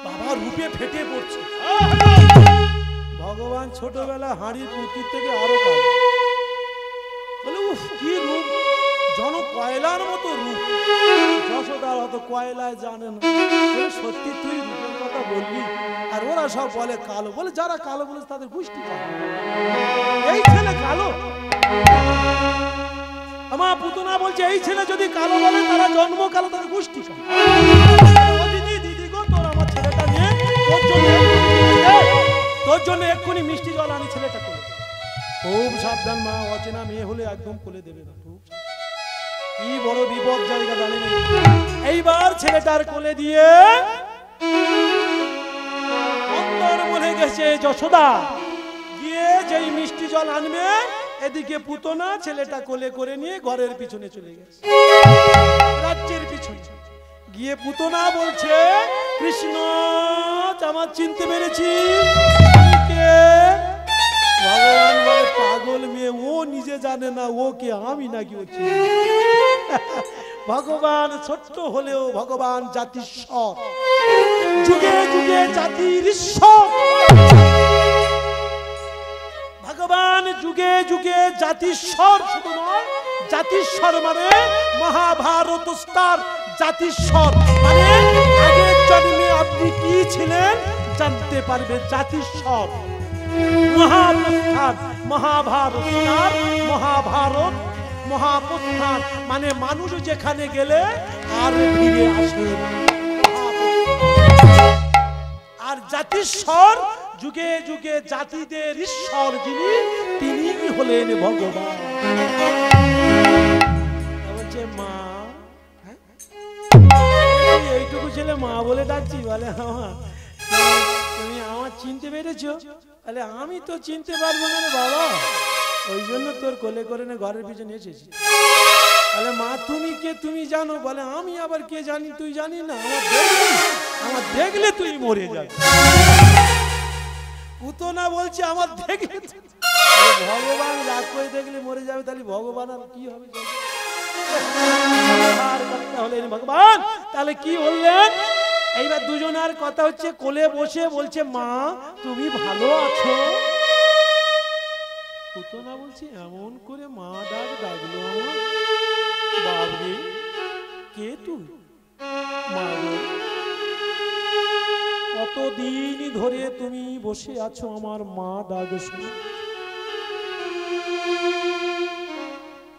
বাবা রূপে ফেটে পড়ছে। ভগবান ছোটবেলা হাঁড়ির পুকুর থেকে আরও কাল। উফ, কি রূপ। জন কয়লার মতো রূপ। যশোদার অত কয়লায় জানে না। সত্যি তুই রূপের কথা বললি আর ওরা সব বলে কালো। বলে, যারা কালো বলে তাদের পুষ্টি কালো এই ছেলে কালো। আমার পুতনা বলছে, এই ছেলে যদি কালো বলে, তারা জন্ম কালো তাদের গোষ্ঠী দিদি দিদি তোর আমার ছেলেটা নিয়ে তোর জন্য এক্ষুনি- তোর মিষ্টি জল আনি ছেলেটা করে খুব সাবধান মা, অচেনা মেয়ে হলে একদম কোলে দেবে না, খুব কি বড় বিপদ, জায়গা জানেন এইবার ছেলেটার কোলে দিয়ে অন্তর বলে গেছে, যশোদা, গিয়ে যেই মিষ্টি জল আনবে এদিকে পুতনা ছেলেটা কোলে করে নিয়ে ঘরের পিছনে চলে গেছে। রাজ্যের পিছনে। গিয়ে পুতনা বলছে, কৃষ্ণ আমার চিনতে পেরেছি ভগবান পাগল মেয়ে, ও নিজে জানে না, ও কে, আমি নাকি ও ভগবান ছোট্ট হলেও ভগবান জাতিস্বর যুগে যুগে জাতির ঈশ্বর ভগবান যুগে যুগে জাতিস্বর শুধু নয়, জাতিস্বর মানে মহাভারত স্তর জাতিস্বর। মানে আগের জন্মে আপনি কি ছিলেন জানতে পারবে জাতিস্বর। মহাপ্রস্থান, মহাভারত মহাভারত, মহাপ্রস্থান। মানে মানুষ যেখানে গেলে আর ফিরে আসে। আর জাতিস্বর যুগে যুগে জাতিদের ঈশ্বর যিনি, তিনি হলেন ভগবান। বলছে, মা হ্যাঁ? এইটুকু ছেলে মা বলে ডাকছি, বলে আমার তুমি- আমার চিনতে পেরেছ? তাহলে আমি তো চিনতে পারব না রে বাবা। ওই জন্য তোর কোলে করে নে ঘরের পিছনে এসেছি। তাহলে মা, তুমি কে তুমি জানো? বলে, আমি আবার কে জানি? তুই জানি না? আমার দেখলে আমার দেখলে তুই মরে যাবি। পুতনা বলছে, আমার দেখলে ভগবান রাগ করে দেখলে মরে যাবে, তাহলে ভগবান আর কি হবে হলেন ভগবান, তাহলে কি বললেন? এইবার দুজনার কথা হচ্ছে, কোলে বসে বলছে, মা, তুমি ভালো আছো? পুতনা বলছে, এমন করে মা ডাক ডাকলো আমার। বাবরে, কে তুই মা কতদিন ধরে তুমি বসে আছো আমার মা ডাক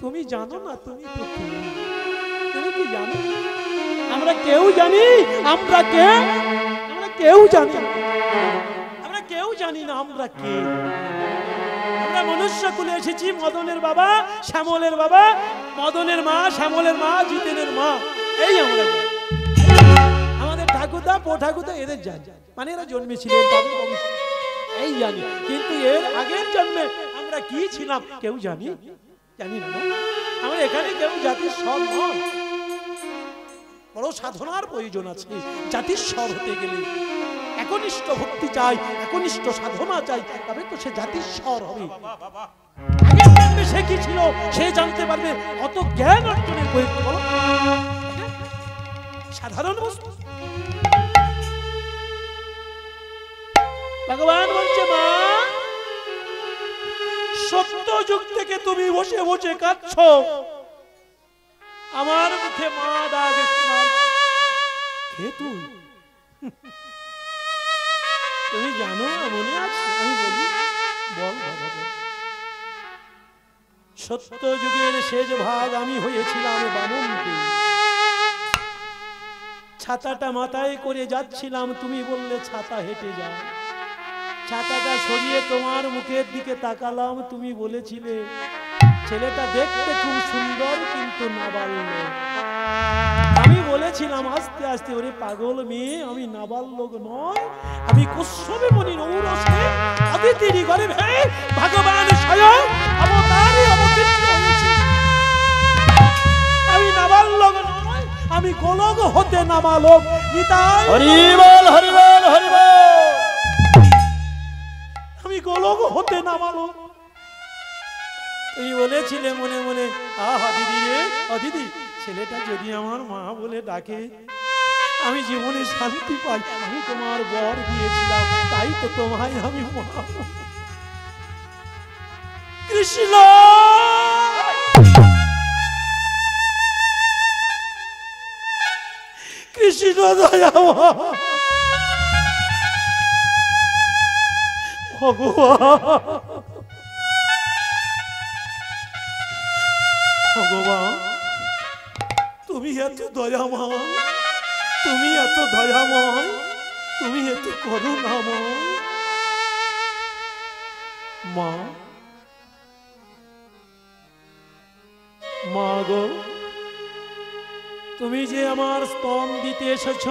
তুমি জানো না, তুমি তুমি কি জানো? আমরা কেউ জানি, আমরা কে? আমরা কেউ জানি। আমরা কেউ জানি না আমরা কে। আমরা মনুষ্য কুলে এসেছি, মদনের বাবা, শ্যামলের বাবা, মদনের মা, শ্যামলের মা, জিতেনের মা। এই আমরা ঠাকুরদা পো ঠাকুরদা এদের জানি মানে এরা জন্মেছিলেন তাদের এই জানি। কিন্তু এর আগের জন্মে আমরা কি ছিলাম কেউ জানি? জানি না? আমরা এখানে কেউ জাতির সব বড় সাধনার প্রয়োজন আছে। জাতির স্বর হতে গেলে একনিষ্ঠ ভক্তি চাই, একনিষ্ঠ সাধনা চাই, তবে তো সে জাতির স্বর হবে। সে কি ছিল, সে জানতে পারবে। অত জ্ঞান অর্জনের প্রয়োজন সাধারণ বস্তু। ভগবান বলছে, মা সত্য যুগ থেকে তুমি বসে বসে কাঁদছ। আমার মুখে মা কে তুই? (laughs) তুমি জানো, মনে আছে, আমি বলি, বল সত্য যুগের শেষ ভাগ আমি হয়েছিলাম বামনকে। ছাতাটা মাথায় করে যাচ্ছিলাম, তুমি বললে, ছাতা হেঁটে যাও। ছাতাটা সরিয়ে তোমার মুখের দিকে তাকালাম, তুমি বলেছিলে, ছেলেটা দেখতে খুব সুন্দর, কিন্তু নাবাল্য আমি বলেছিলাম, আস্তে আস্তে, ওরে পাগল মেয়ে, আমি নাবাল্যক নয়, আমি কুসুমে মনি নৌরসে অদিতিরি গর্ভে ভগবান স্বয়ং আমি গোলক হতে নাবালক নিতাই হরিবল হরিবল হরিবল আমি গোলক হতে নামালো তুমি বলেছিলে মনে মনে আহা দিদি রে দিদি ছেলেটা যদি আমার মা বলে ডাকে আমি জীবনে শান্তি পাই। আমি তোমার বর দিয়েছিলাম তাই তো তোমায় আমি মা কৃষ্ণ! কৃষ্ণ ভগবান। ভগবান, তুমি এত দয়াময়, তুমি এত দয়াময়, তুমি এত করুণাময়। মা মা গো। তুমি যে আমার স্তন দিতে এসেছ,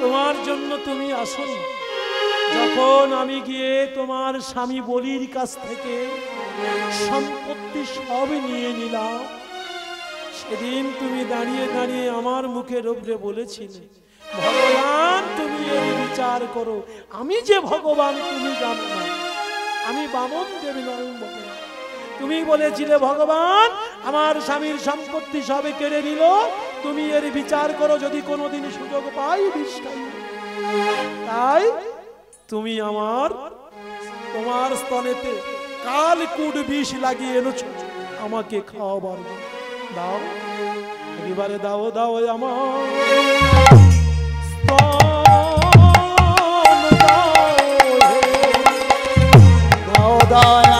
তোমার জন্য তুমি আসনি যখন আমি গিয়ে তোমার স্বামী বলির কাছ থেকে সম্পত্তি সব নিয়ে নিলাম, সেদিন তুমি দাঁড়িয়ে দাঁড়িয়ে আমার মুখের ওপরে বলেছিলে, ভগবান, তুমি এর বিচার করো। আমি যে ভগবান, তুমি জানো না। আমি বামন দেবী নয় তুমি বলেছিলে ভগবান আমার স্বামীর সম্পত্তি সবে কেড়ে নিল তুমি এর বিচার করো যদি কোনোদিন সুযোগ পাই বিশ্বাস তাই তুমি আমার তোমার স্তনেতে কাল কুড বিষ লাগিয়ে এনেছো আমাকে খাওয়াবার। দাও এবারে দাও দাও আমার স্তন দাও। দাও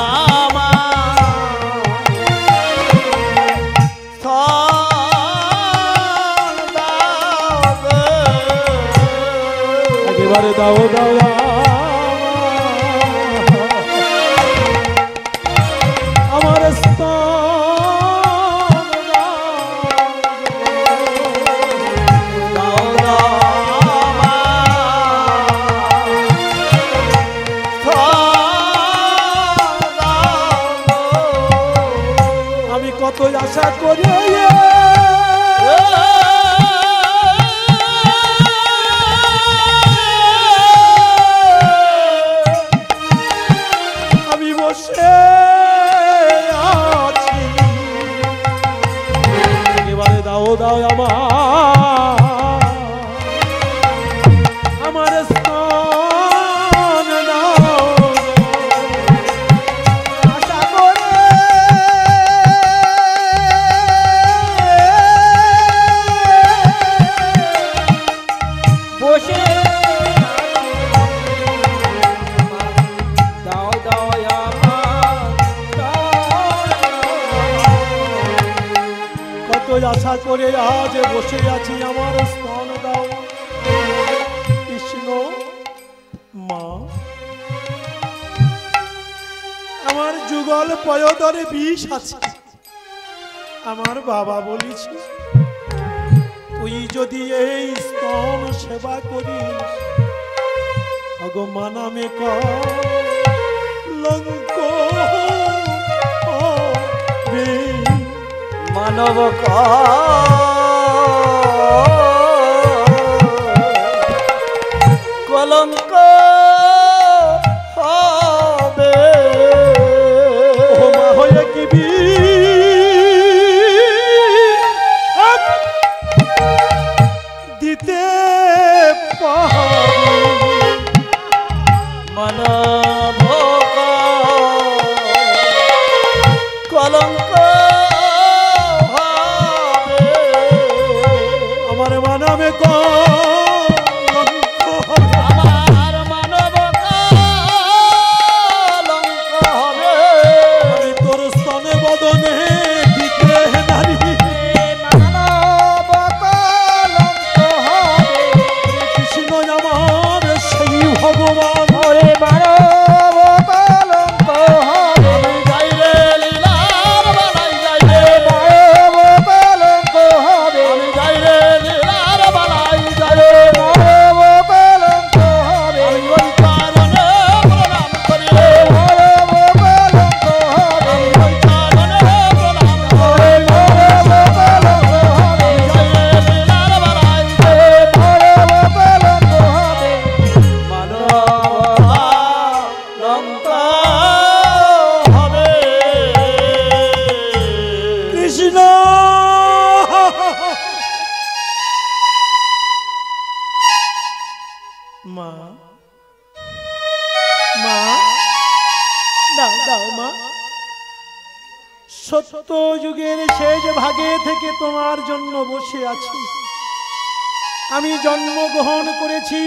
আমি জন্মগ্রহণ করেছি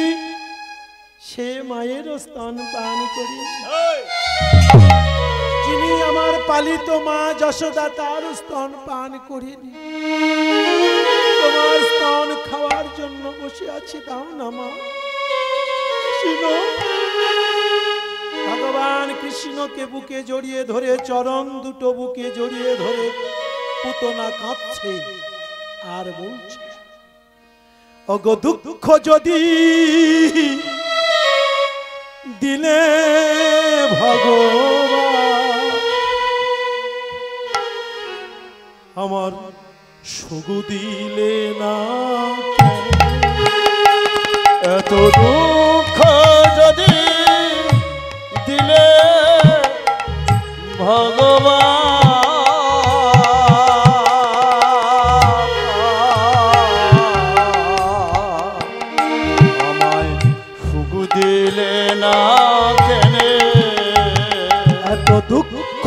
সে মায়ের স্তন পান করি। যিনি আমার পালিত মা যশোদা তার স্তন পান করিনি। তোমার স্তন খাওয়ার জন্য বসে আছি তাও না মা। ভগবান কৃষ্ণকে বুকে জড়িয়ে ধরে চরণ দুটো বুকে জড়িয়ে ধরে পুতনা কাঁদছে আর বলছে অগো দুঃখ যদি দিলে ভগবান আমার সুগ দিলে না এত দুঃখ যদি দিলে ভগবান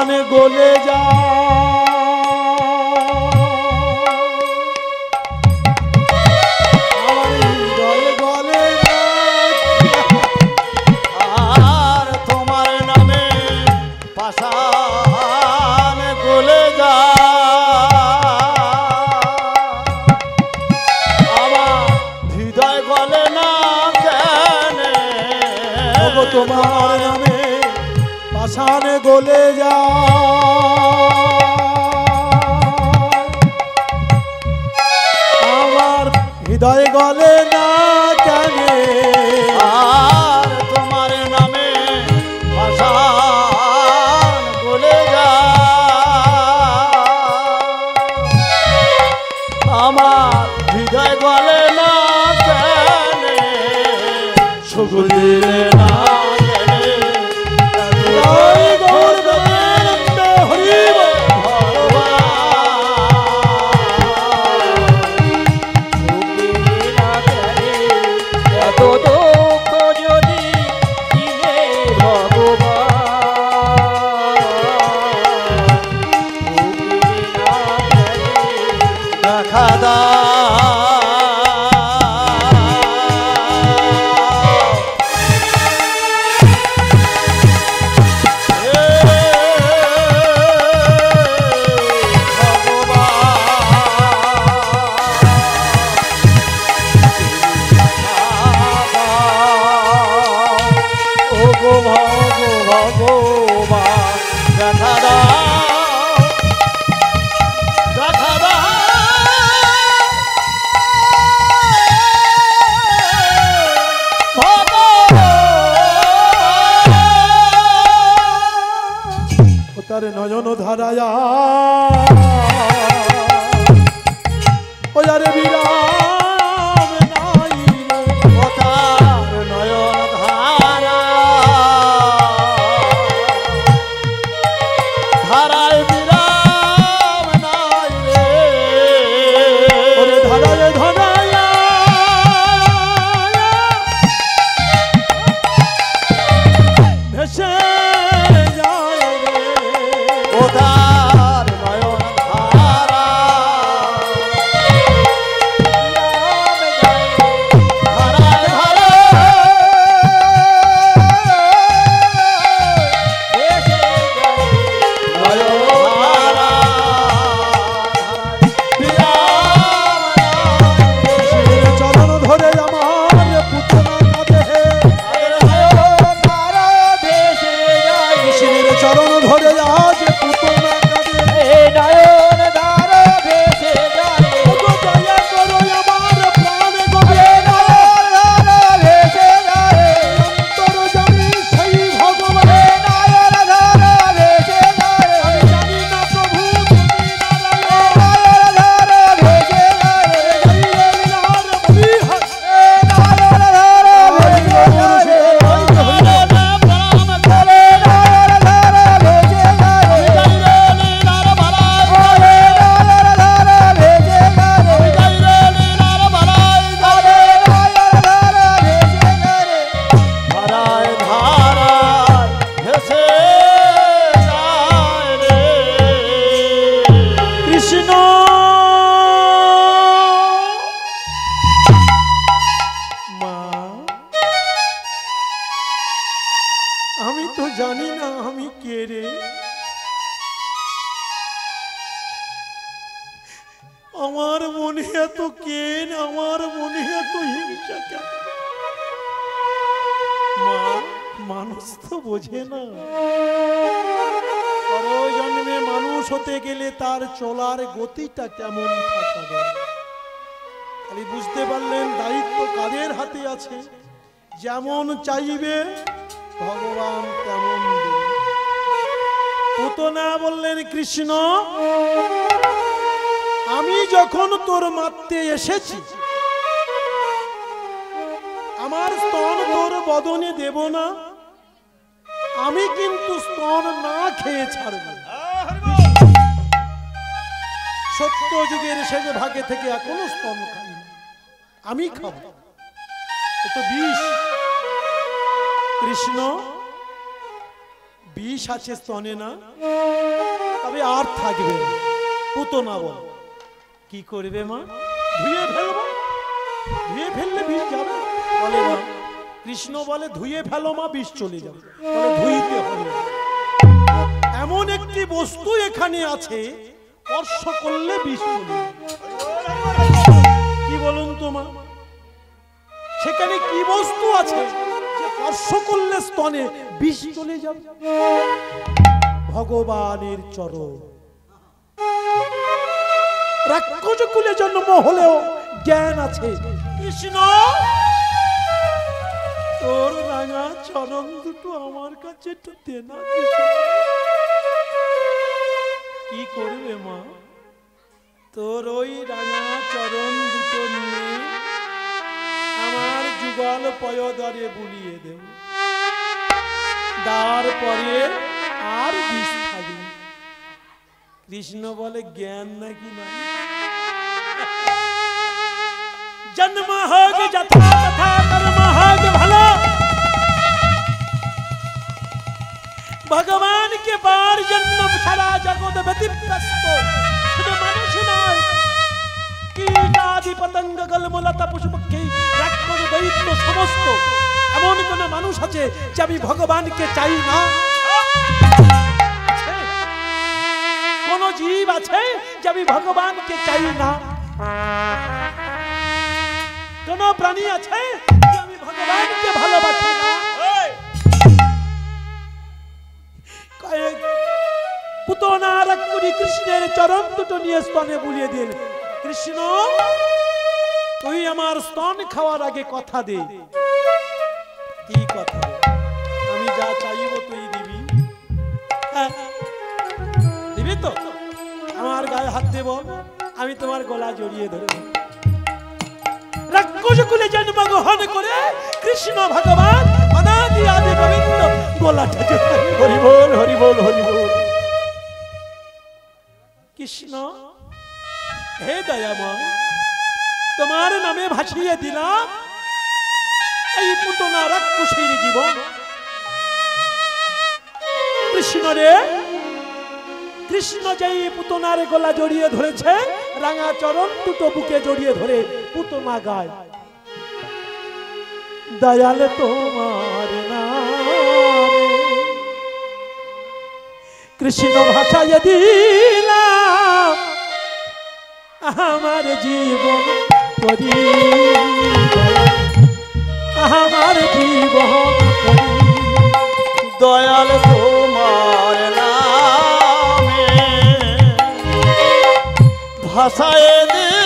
भगवान गोले जा। চলে যা আমার হৃদয় গলে না জানে আ চলার গতিটা কেমন খালি বুঝতে পারলেন দায়িত্ব কাদের হাতে আছে? যেমন চাইবে, ভগবান তেমন তো না বললেন, কৃষ্ণ, আমি যখন তোর মারতে এসেছি, আমার স্তন তোর বদনে দেব না। আমি কিন্তু স্তন না খেয়ে ছাড়বো। সত্য যুগের সেজে ভাগে থেকে এখনও স্তন খাই আমি খাব। তো বিষ। কৃষ্ণ, বিষ আছে স্তনে না, তবে আর থাকবে পুতো না বল। কি করবে মা? ধুয়ে ফেলব ধুয়ে ফেললে বিষ যাবে। বলে মা, কৃষ্ণ বলে, ধুয়ে ফেলো মা, বিষ চলে যাবে। ধুইতে হবে। এমন একটি বস্তু এখানে আছে স্পর্শ করলে কি বলুন তো মা? সেখানে কি বস্তু আছে স্পর্শ করলে স্তনে বিষ চলে যাবে? ভগবানের চরণ। রাক্ষস কুলে জন্ম হলেও জ্ঞান আছে। কৃষ্ণ! তোর রাঙা চরণ দুটো আমার কাছে একটু দে না, কৃষ্ণ। কি করবে মা? তোর ওই রাঙা চরণ দুটো নিয়ে আমার যুগল পয়দারে বুলিয়ে দেব। তারপরে আর বিষ কৃষ্ণ বলে, জ্ঞান নাকি নাই? জন্ম হোক যথা তথা, কর্ম হোক ভালো ভগবান কে বার জন্ম সারা জগৎ ব্যতিব্যস্ত। শুধু মানুষ নয় কীটাদি পতঙ্গ গলমলতা পশু পক্ষী রাক্ষস, দৈত্য, সমস্ত। এমন কোন মানুষ আছে যে আমি ভগবানকে চাই না? কোন জীব আছে যে আমি ভগবানকে চাই না? কোন প্রাণী আছে যে আমি ভগবানকে ভালোবাসি না? কয়েক পুতনা রাক্ষুরি কৃষ্ণের চরণ দুটো নিয়ে স্তনে বুলিয়ে দিন কৃষ্ণ, তুই আমার স্তন খাওয়ার আগে কথা দে। কি কথা আমি যা চাইব তুই দিবি। হ্যাঁ। দিবি তো? আমার গায়ে হাত দেব, আমি তোমার গলা জড়িয়ে ধরব। রাক্ষস কুলে জন্মগ্রহণ করে কৃষ্ণ ভগবান কৃষ্ণ, হে দয়াময়, তোমার নামে ভাসিয়ে দিলাম এই জীবন। কৃষ্ণ রে, কৃষ্ণ যেই পুতনার গলা জড়িয়ে ধরেছে, রাঙা চরণ দুটো বুকে জড়িয়ে ধরে পুতনা গায়। দয়াল তোমার কৃষ্ণ ভাষায় দিলাম আমার জীবন করি। আমার জীবন দয়াল তোমার নামে ভাষায় দিলাম।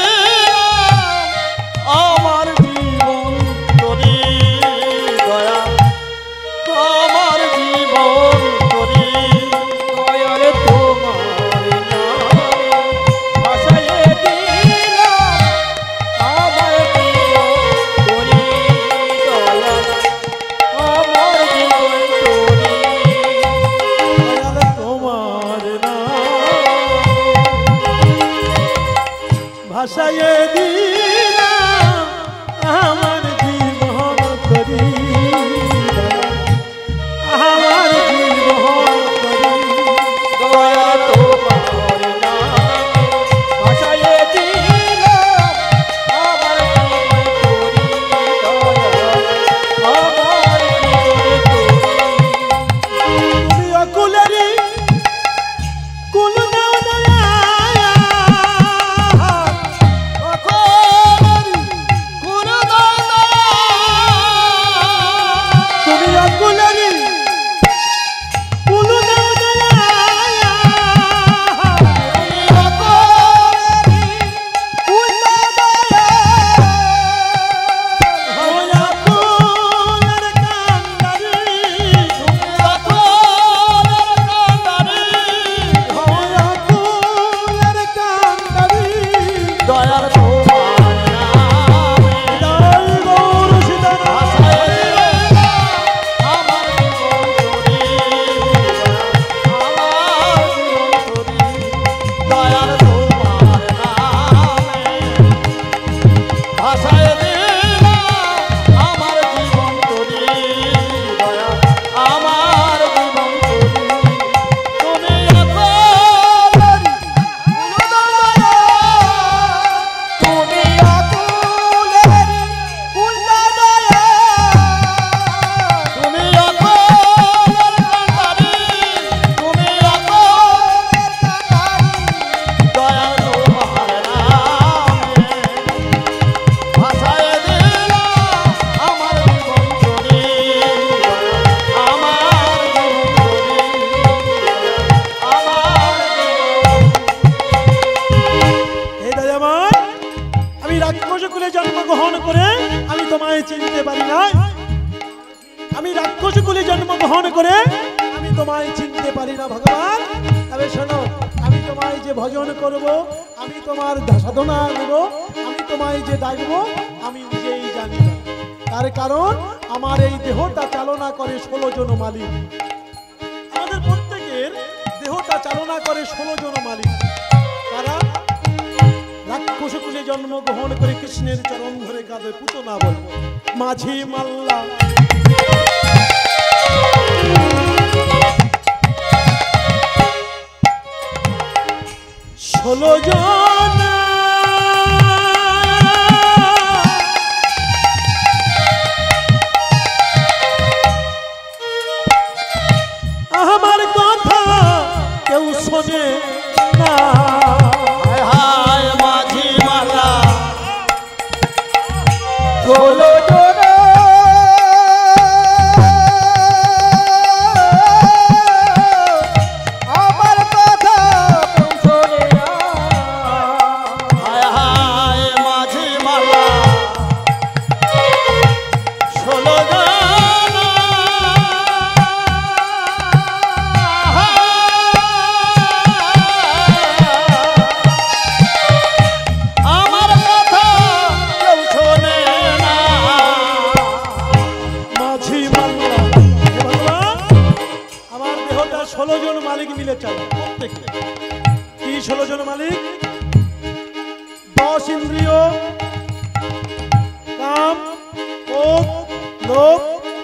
লোক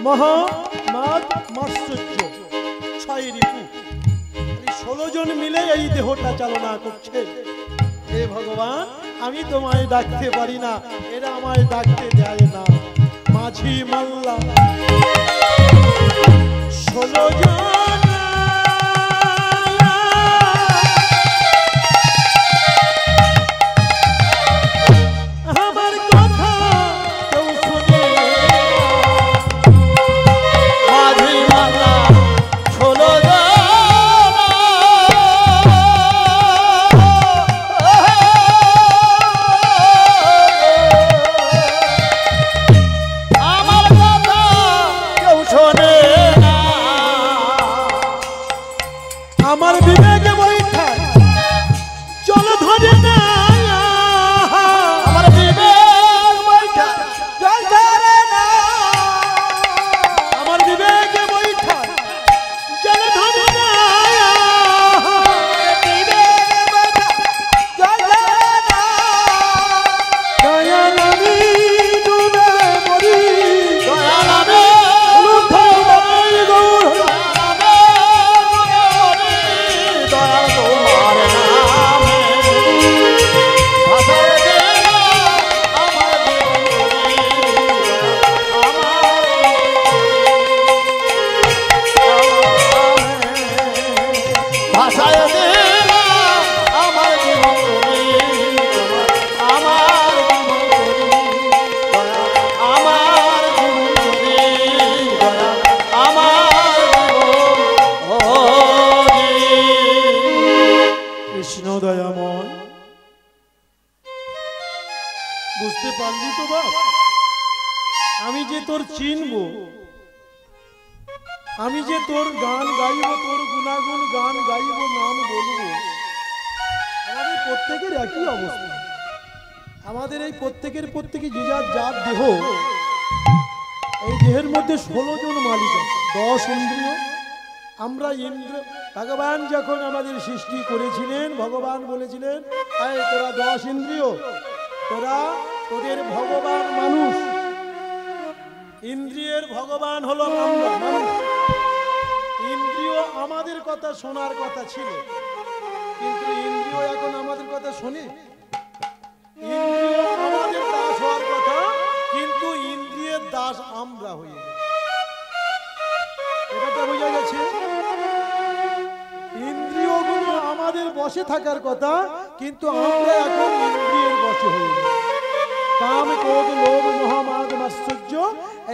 মহা মাদ মাশ্চর্য ছয় ঋতু ষোলো জন মিলে এই দেহটা চালনা করছে। হে ভগবান, আমি তোমায় ডাকতে পারি না। এরা আমায় ডাকতে দেয় না। মাঝি মাল্লা। ষোলো জন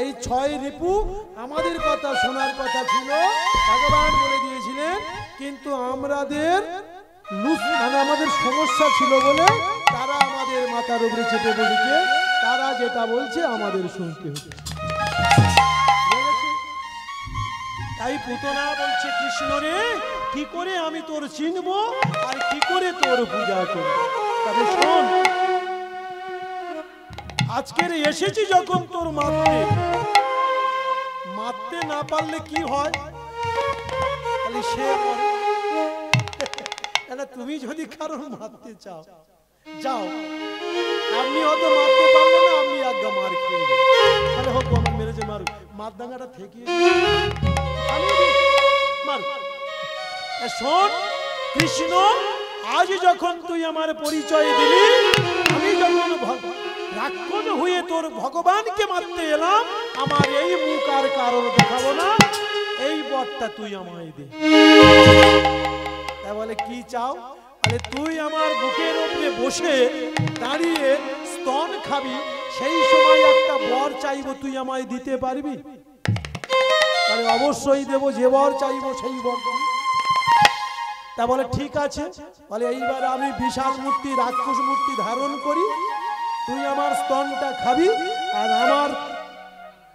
এই ছয় রিপু আমাদের কথা শোনার কথা ছিল, ভগবান বলে দিয়েছিলেন, কিন্তু আমাদের মানে আমাদের সমস্যা ছিল বলে তারা আমাদের মাথার উপরে চেপে বসেছে, তারা যেটা বলছে আমাদের শুনতে হবে তাই পুতনা বলছে, কৃষ্ণ রে, কি করে আমি তোর চিনব আর কি করে তোর পূজা করব? তবে শোন আজকের এসেছি যখন তোর মারতে মারতে না পারলে কি হয়? তুমি যদি কারণ মারতে চাও, যাও। আপনি হয়তো মারতে পারলেন না, আপনি আজ্ঞা মার খেয়ে তাহলে হোক আমার মেরেছে মারুক মার। দাঙ্গাটা থেকে মার। শোন, কৃষ্ণ, আজ যখন তুই আমার পরিচয় দিলি, আমি যখন রাক্ষস হয়ে তোর ভগবানকে মারতে এলাম, আমার এই মুখ আর কারণ দেখাবো না। এই বরটা তুই আমায় দে। তা বলে, কি চাও? আরে তুই আমার বুকের উপরে বসে দাঁড়িয়ে স্তন খাবি, সেই সময় একটা বর চাইব, তুই আমায় দিতে পারবি? আরে অবশ্যই দেব, যে বর চাইব সেই বর। তা বলে, ঠিক আছে। বলে, এইবার আমি বিশাল মূর্তি, রাক্ষস মূর্তি ধারণ করি তুই আমার স্তনটা খাবি আর আমার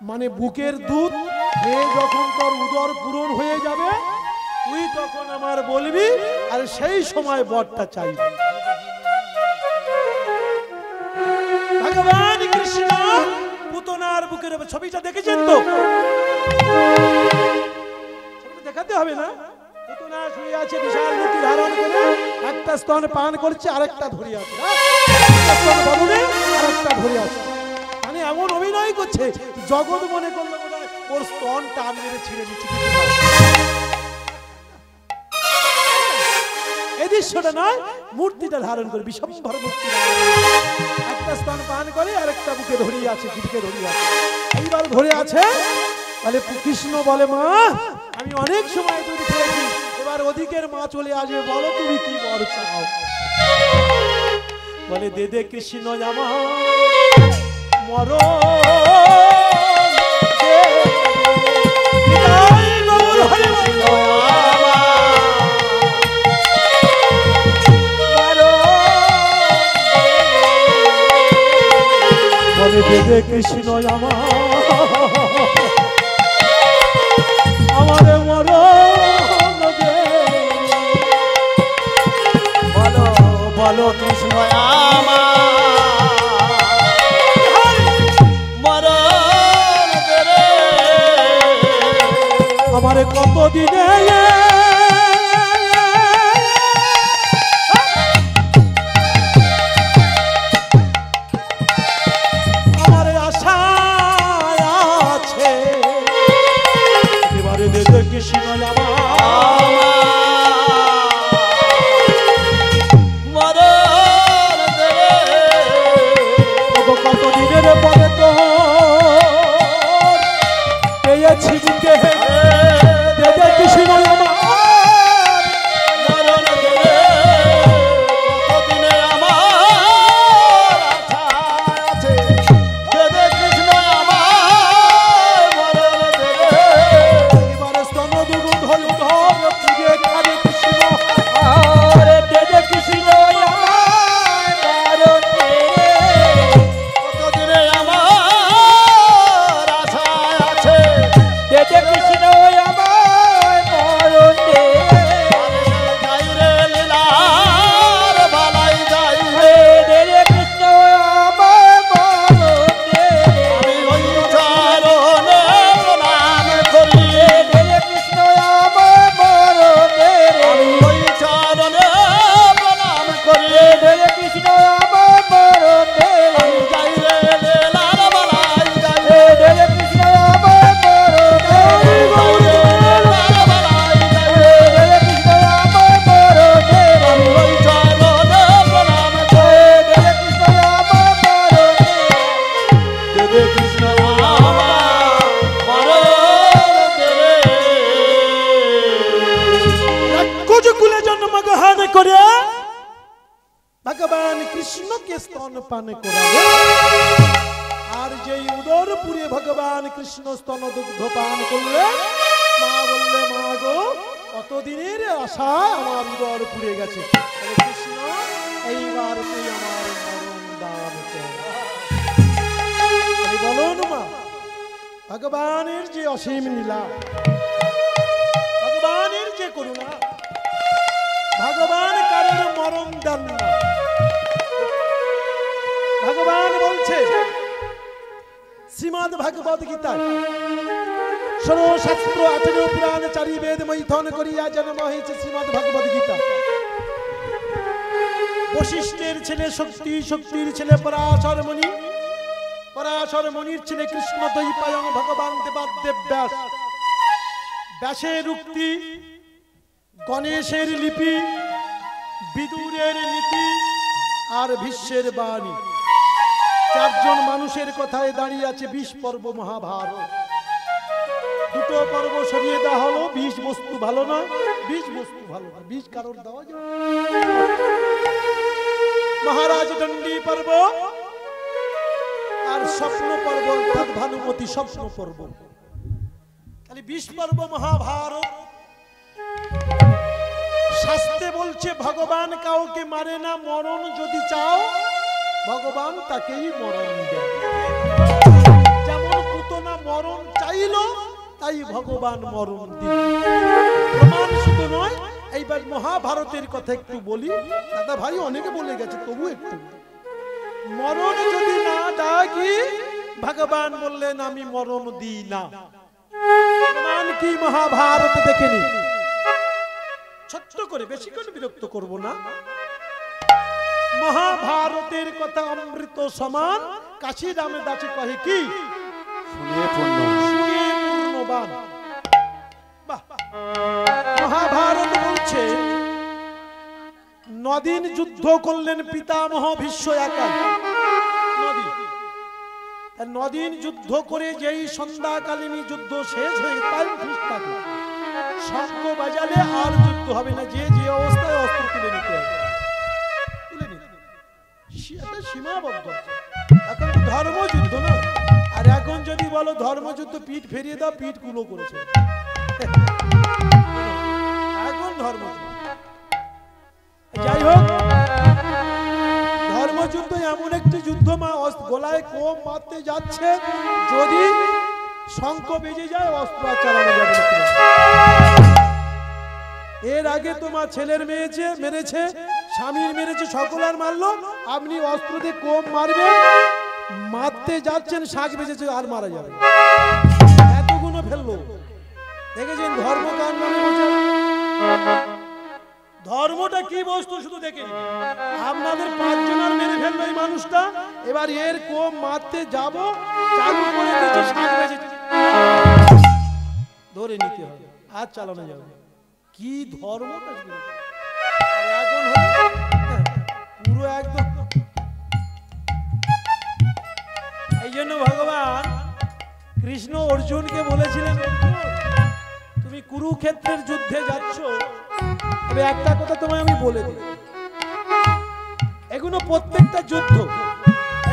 মানে বুকের দুধ খেয়ে যখন তোর উদর পূরণ হয়ে যাবে, তুই তখন আমার বলবি আর সেই সময় বরটা চাইবি। ভগবান কৃষ্ণ, পুতনার বুকের ছবিটা দেখেছেন তো? ছবিটা দেখাতে হবে না? একটা স্তন পান করছে, আরেকটা ধরে আছে। হ্যাঁ? আরেকটা ধরে আছে। মানে এমন অভিনয় করছে, জগৎ মনে করল ওর ছিঁড়ে এই দৃশ্যটা নয়, মূর্তিটা ধারণ করে মূর্তি একটা স্তন পান করে আর একটা বুকে ধরিয়ে আছে, বুকে ধরিয়ে আছে। এইবার ধরে আছে বলে কৃষ্ণ বলে, মা, আমি অনেক সময় দুধ খেয়েছি এবার ওদিকের মা চলে আসবে। বলো তুমি কি বর চাও? বলে দে কৃষ্ণ জামা মর কৃষ্ণ জামা, আমারে মর বলো কৃষ্ণ আমার। মরণ আমার কত দিনে দেবাদেব ব্যাস ব্যাসের উক্তি, গণেশের লিপি, বিদুরের নীতি আর ভীষ্মের বাণী। চারজন মানুষের কথায় দাঁড়িয়ে আছে বিশ পর্ব মহাভারত। দুটো পর্ব সরিয়ে দেওয়া হলো বিষ বস্তু ভালো না বিষ বস্তু ভালো না বিষ কারোর দেওয়া যায়। মহারাজ দণ্ডী পর্ব আর স্বপ্ন পর্ব, অর্থাৎ ভানুমতি স্বপ্ন পর্ব। খালি বিষ মহাভারত। শাস্তে বলছে, ভগবান কাউকে মারে না, মরণ যদি চাও, ভগবান তাকেই মরণ দেয় যেমন পুতনা মরণ চাইলো, তাই ভগবান মরণ দিল। শুধু নয়, এইবার মহাভারতের কথা একটু বলি। দাদা ভাই, অনেকে বলে গেছে, তবু একটু। মরণ যদি না ডাকি ভগবান বললেন, আমি মরণ দিই না। কি মহাভারত দেখেনি? ছোট্ট করে বিরক্ত করব না। মহাভারতের কথা অমৃত সমান কাশী রামে দাসে কহে কি? পূর্ণবান মহাভারত বলছে নদিন যুদ্ধ করলেন পিতামহ ভীষ্ম একা নদী নদিন যুদ্ধ করে যেই সন্ধ্যাকালীন যুদ্ধ শেষ হয়ে থাকে শঙ্খ বাজালে আর যুদ্ধ হবে না, যে যে অবস্থায় অস্ত্র তুলে নিতে হবে। তুলে নিতে সীমাবদ্ধ। এখন ধর্মযুদ্ধ না আর এখন যদি বলো ধর্মযুদ্ধ পিঠ ফেরিয়ে দাও, পিঠ কুলো করেছে। এখন যাই হোক ধর্মযুদ্ধ এমন একটি যুদ্ধ মা গলায় কোম মারতে যাচ্ছে যদি শঙ্খ বেজে যায় অস্ত্র চালানো যাবে এর আগে তোমার ছেলের মেয়েছে মেরেছে, স্বামীর মেরেছে সকল আর মারলো। আপনি অস্ত্র দিয়ে কোম মারবেন, মারতে যাচ্ছেন, শাক বেজেছে, আর মারা যাবে এতগুলো ফেলল। দেখেছেন ধর্ম কার নামে বলছে? ধর্মটা কি বস্তু শুধু দেখে। আপনাদের পাঁচজনের মেরে ফেলল এই মানুষটা এবার এর কোম মারতে যাব চালু করে ধরে নিতে হবে আর চালানো যাবে কি ধর্মটা হ্যাঁ, পুরো একদম। এই জন্য ভগবান কৃষ্ণ অর্জুনকে বলেছিলেন তুমি কুরুক্ষেত্রের যুদ্ধে যাচ্ছ তবে একটা কথা তোমায় আমি বলে দিই। এগুলো প্রত্যেকটা যুদ্ধ।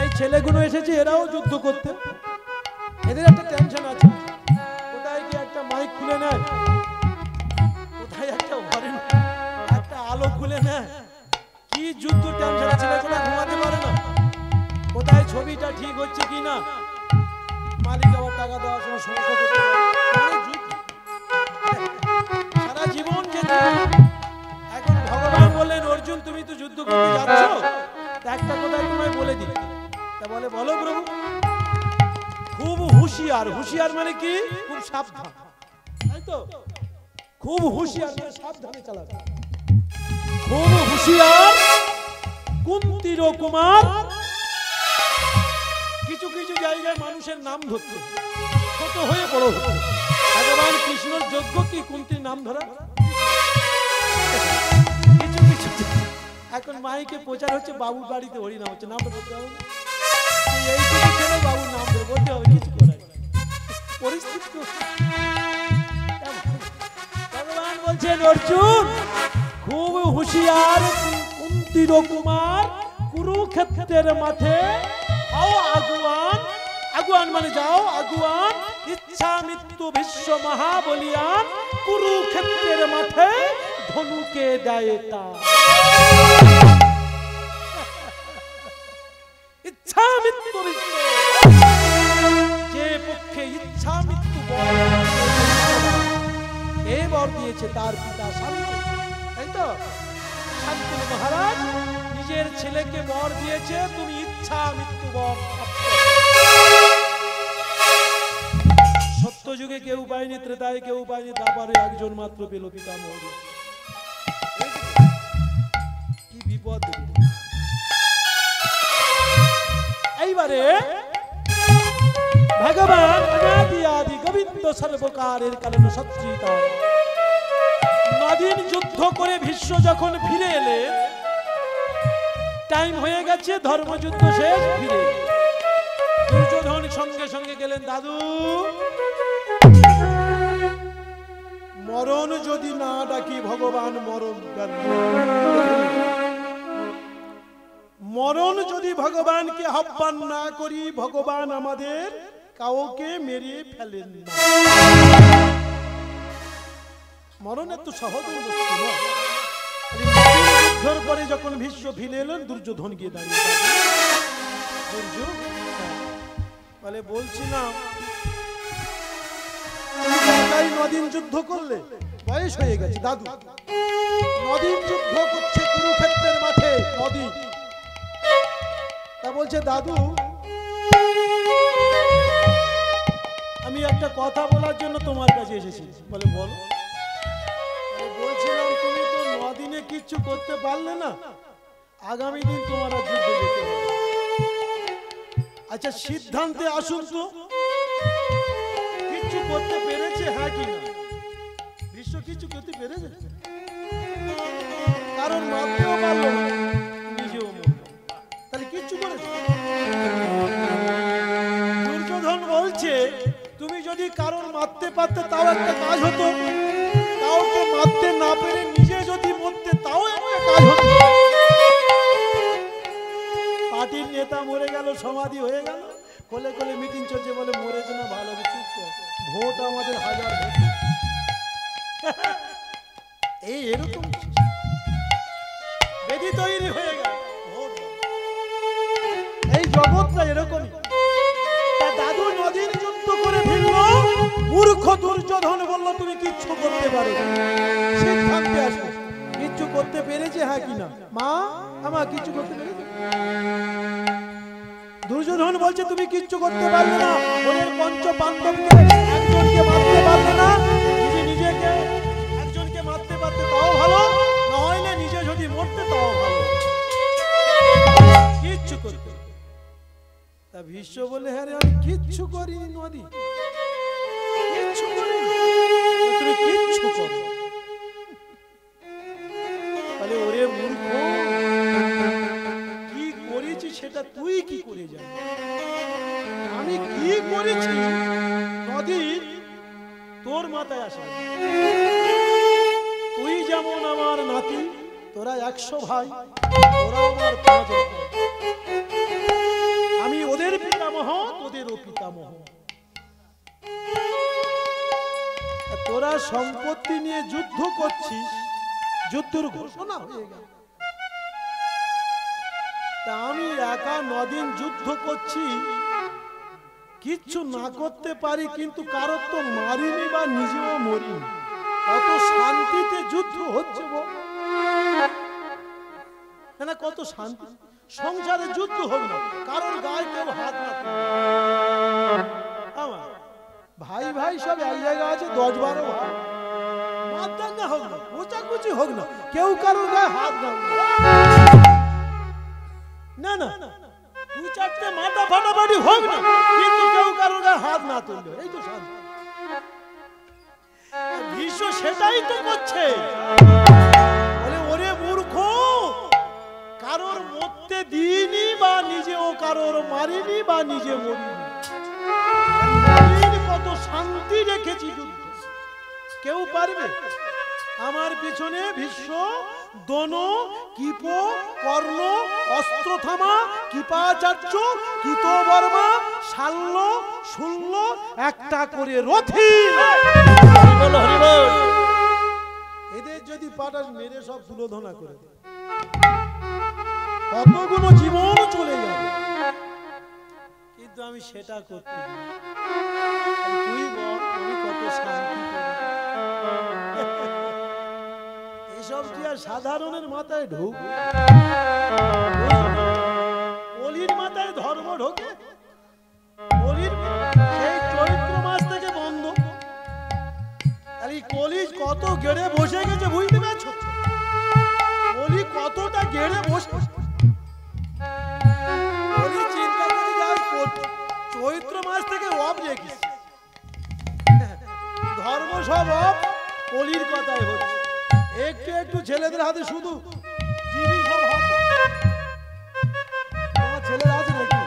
এই ছেলেগুলো এসেছে, এরাও যুদ্ধ করতে। এদের একটা টেনশন আছে। কোথায় কি একটা মাইক খুলে নেয়? কোথায় একটা ঘরে একটা আলো খুলে নেয়? কি যুদ্ধ টেনশন আছে? ছেলেগুলো ঘুমাতে পারে না? কোথায় ছবিটা ঠিক হচ্ছে কি না মালিক আবার টাকা দেওয়ার সময় সমস্যা করতে অর্জুন, তুমি তো যুদ্ধ করতে যাচ্ছ। একটা কথা তোমায় বলে দিই। তা বলে, বলো প্রভু। খুব হুঁশিয়ার। হুঁশিয়ার মানে কি? খুব সাবধান। তাই তো? খুব হুঁশিয়ার মানে সাবধানে চালাবে খুব হুঁশিয়ার, কুন্তির কুমার। কিছু কিছু জায়গায় মানুষের নাম ধরতে ছোট হয়ে বড় হতো ভগবান কৃষ্ণর যোগ্য কি কুন্তির নাম ধরা? এখন মাইকে প্রচার হচ্ছে বাবুর বাড়িতে হরি নাম হচ্ছে, নাম বলতে হবে বাবুর নাম বলতে হবে কিছু করার পরিস্থিতি ভগবান বলছেন অর্জুন খুব হুঁশিয়ার কুন্তির কুমার কুরুক্ষেত্রের মাঠে আও আগুয়ান আগুয়ান মানে যাও আগুয়ান ইচ্ছা মৃত্যু বিশ্ব মহাবলিয়ান কুরুক্ষেত্রের মাঠে ধনুকে দেয় তা মহারাজ নিজের ছেলেকে বর। দিয়েছে তুমি ইচ্ছা মৃত্যু বর প্রাপ্ত। সত্য যুগে কেউ পায়নি ত্রেতায়, কেউ পায়নি তারপরে একজন মাত্র পেল পিতা মহোদয় বিপদ এইবারে ভগবান আদি গোবিন্দ সর্বকারের কারণ সত্রিত নদিন যুদ্ধ করে ভীষ্ম যখন ফিরে এলেন টাইম হয়ে গেছে, ধর্মযুদ্ধ শেষ, ফিরে। দুর্যোধন সঙ্গে সঙ্গে গেলেন, দাদু, মরণ যদি না ডাকি, ভগবান মরণ। মরণ যদি ভগবানকে আহ্বান না করি, ভগবান আমাদের কাউকে মেরে ফেলেন মরণ এত সহজ নদীর পরে যখন ভীষ্ম ফিরে এলেন, দুর্যোধন গিয়ে দাঁড়িয়ে। বলে বলছিলাম যুদ্ধ করলে বয়স হয়ে গেছে, দাদু। নদীন যুদ্ধ করছে কুরুক্ষেত্রের মাঠে, নদী। তা বলছে দাদু আমি একটা কথা বলার জন্য তোমার কাছে এসেছি। বলে বলো। বলছিলাম তুমি তো নদিনে কিচ্ছু করতে পারলে না। আগামী দিন তোমার হবে আচ্ছা সিদ্ধান্তে আসুন তো। কিচ্ছু করতে পেরেছে হ্যাঁ কি না? বিশ্ব কিছু করতে পেরেছে? কারণ মারতেও পারল না, যদি কারণ মারতে পারতে তাও একটা কাজ হতো। কাউকে মারতে না পেরে নিজে যদি মরতে তাও একটা কাজ হতো। পার্টির নেতা মরে গেল, সমাধি হয়ে গেল। কোলে কোলে মিটিং চলছে বলে মরেছে না, ভালো কর। ভোট আমাদের হাজার (laughs) এই এরকম বেদি তৈরি হয়ে গেল। এই জগৎটা এরকমই। মূর্খ দুর্যোধন বলল, তুমি কিচ্ছু করতে পারো আসো। কিচ্ছু করতে পেরেছে হ্যাঁ কিনা মা, আমার কিচ্ছু করতে পেরেছে? দুর্যোধন বলছে, তুমি কিচ্ছু করতে পারলে না। ওদের পঞ্চ পাণ্ডবকে একজনকে মারতে পারলে না। নিজে নিজেকে একজনকে মারতে পারতে তাও ভালো না হইলে নিজে যদি মরতে তাও ভালো। কিচ্ছু করতে তা ভীষ্ম বলে হ্যাঁ আমি কিচ্ছু করিনি নদী। তুমি কিচ্ছু করো। ওরে মূর্খ, কি করেছি সেটা তুই কি করে জানিস? আমি কি করেছি? নদী তোর মাথায় আসে তুই যেমন আমার নাতি, তোরা একশো ভাই তোরা আমার পাঁচ। আমি ওদের পিতামহ, তোদেরও পিতামহ। তোরা সম্পত্তি নিয়ে যুদ্ধ করছিস। যুদ্ধের ঘোষণা হয়ে গেল। আমি একা নদিন যুদ্ধ করছি। কিচ্ছু না করতে পারি কিন্তু কারোর তো মারিনি বা নিজেও মরিনি। কত শান্তিতে যুদ্ধ হচ্ছে না, কত শান্তি? সংসারে যুদ্ধ হোক না। কারোর গায়ে কেউ হাত না। ভাই ভাই, সব এক জায়গায় আছে, দশ বারো ভাই। হোক না হোক না, কেউ কারোর গায়ে হাত না। না না, দু চারটে ফাটাফাটি হোক না, কিন্তু কেউ হাত না তুলবে, এই তো তো ওরে মূর্খ, কারোর মরতে দিইনি বা নিজেও কারোর মারিনি বা নিজে মরিনি। কত শান্তি রেখেছি যুদ্ধ। কেউ পারবে? আমার পিছনে ভীষ্ম দন কিপ কর্ণ অস্ত্রথামা কৃপাচার্য কিতবর্মা শাল্য শূন্য একটা করে রথি। এদের যদি পাটাস মেরে সব তুলোধনা করে কতগুলো জীবন চলে যাবে। কিন্তু আমি সেটা করতে কত এসব আর সাধারণের মাথায় ঢুক অলির মাথায় ধর্ম ঢোকে অলির কত গেড়ে বসে গেছে বুঝতে পারছ কতটা গেড়ে বসে চৈত্র মাস থেকে অফ রেখেছে ধর্ম সব অফ কলির কথাই হচ্ছে। একটু একটু ছেলেদের হাতে শুধু আছে নাকি?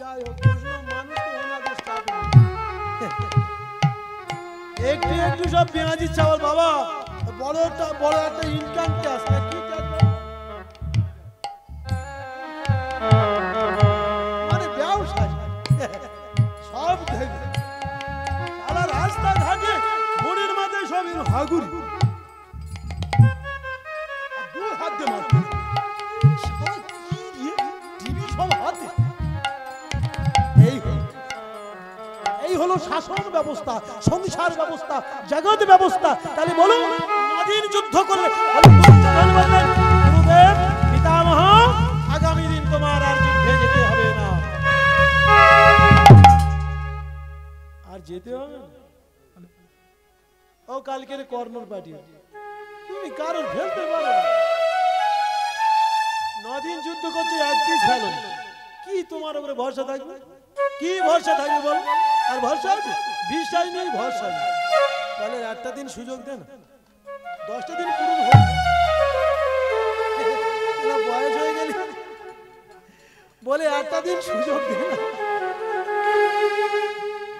যাই হোক একটু একটু সব পেঁয়াজি চাওয়াল বাবা বড় একটা বড় একটা ইনকাম ট্যাক্স কি সব হাগুরি শাসন ব্যবস্থা, সংসার ব্যবস্থা জগৎ ব্যবস্থা। তাহলে বলো নদীর যুদ্ধ করলে গুরুদেব, পিতামহ, আগামী দিন তোমার আর যুদ্ধে যেতে হবে না। আর যেতে হবে না? ও কালকের কর্নর পাঠিয়ে তুমি কারোর ফেলতে পারো নদিন যুদ্ধ করছ, এক পিস ফেলো কি তোমার উপরে ভরসা থাকবে? কি ভরসা থাকবে বল? আর ভরসা আছে? বিশ্বাস নেই, ভরসা নেই। তাহলে একটা দিন সুযোগ দেন দশটা দিন পুরো বয়স হয়ে গেলে বলে, একটা দিন সুযোগ দে না।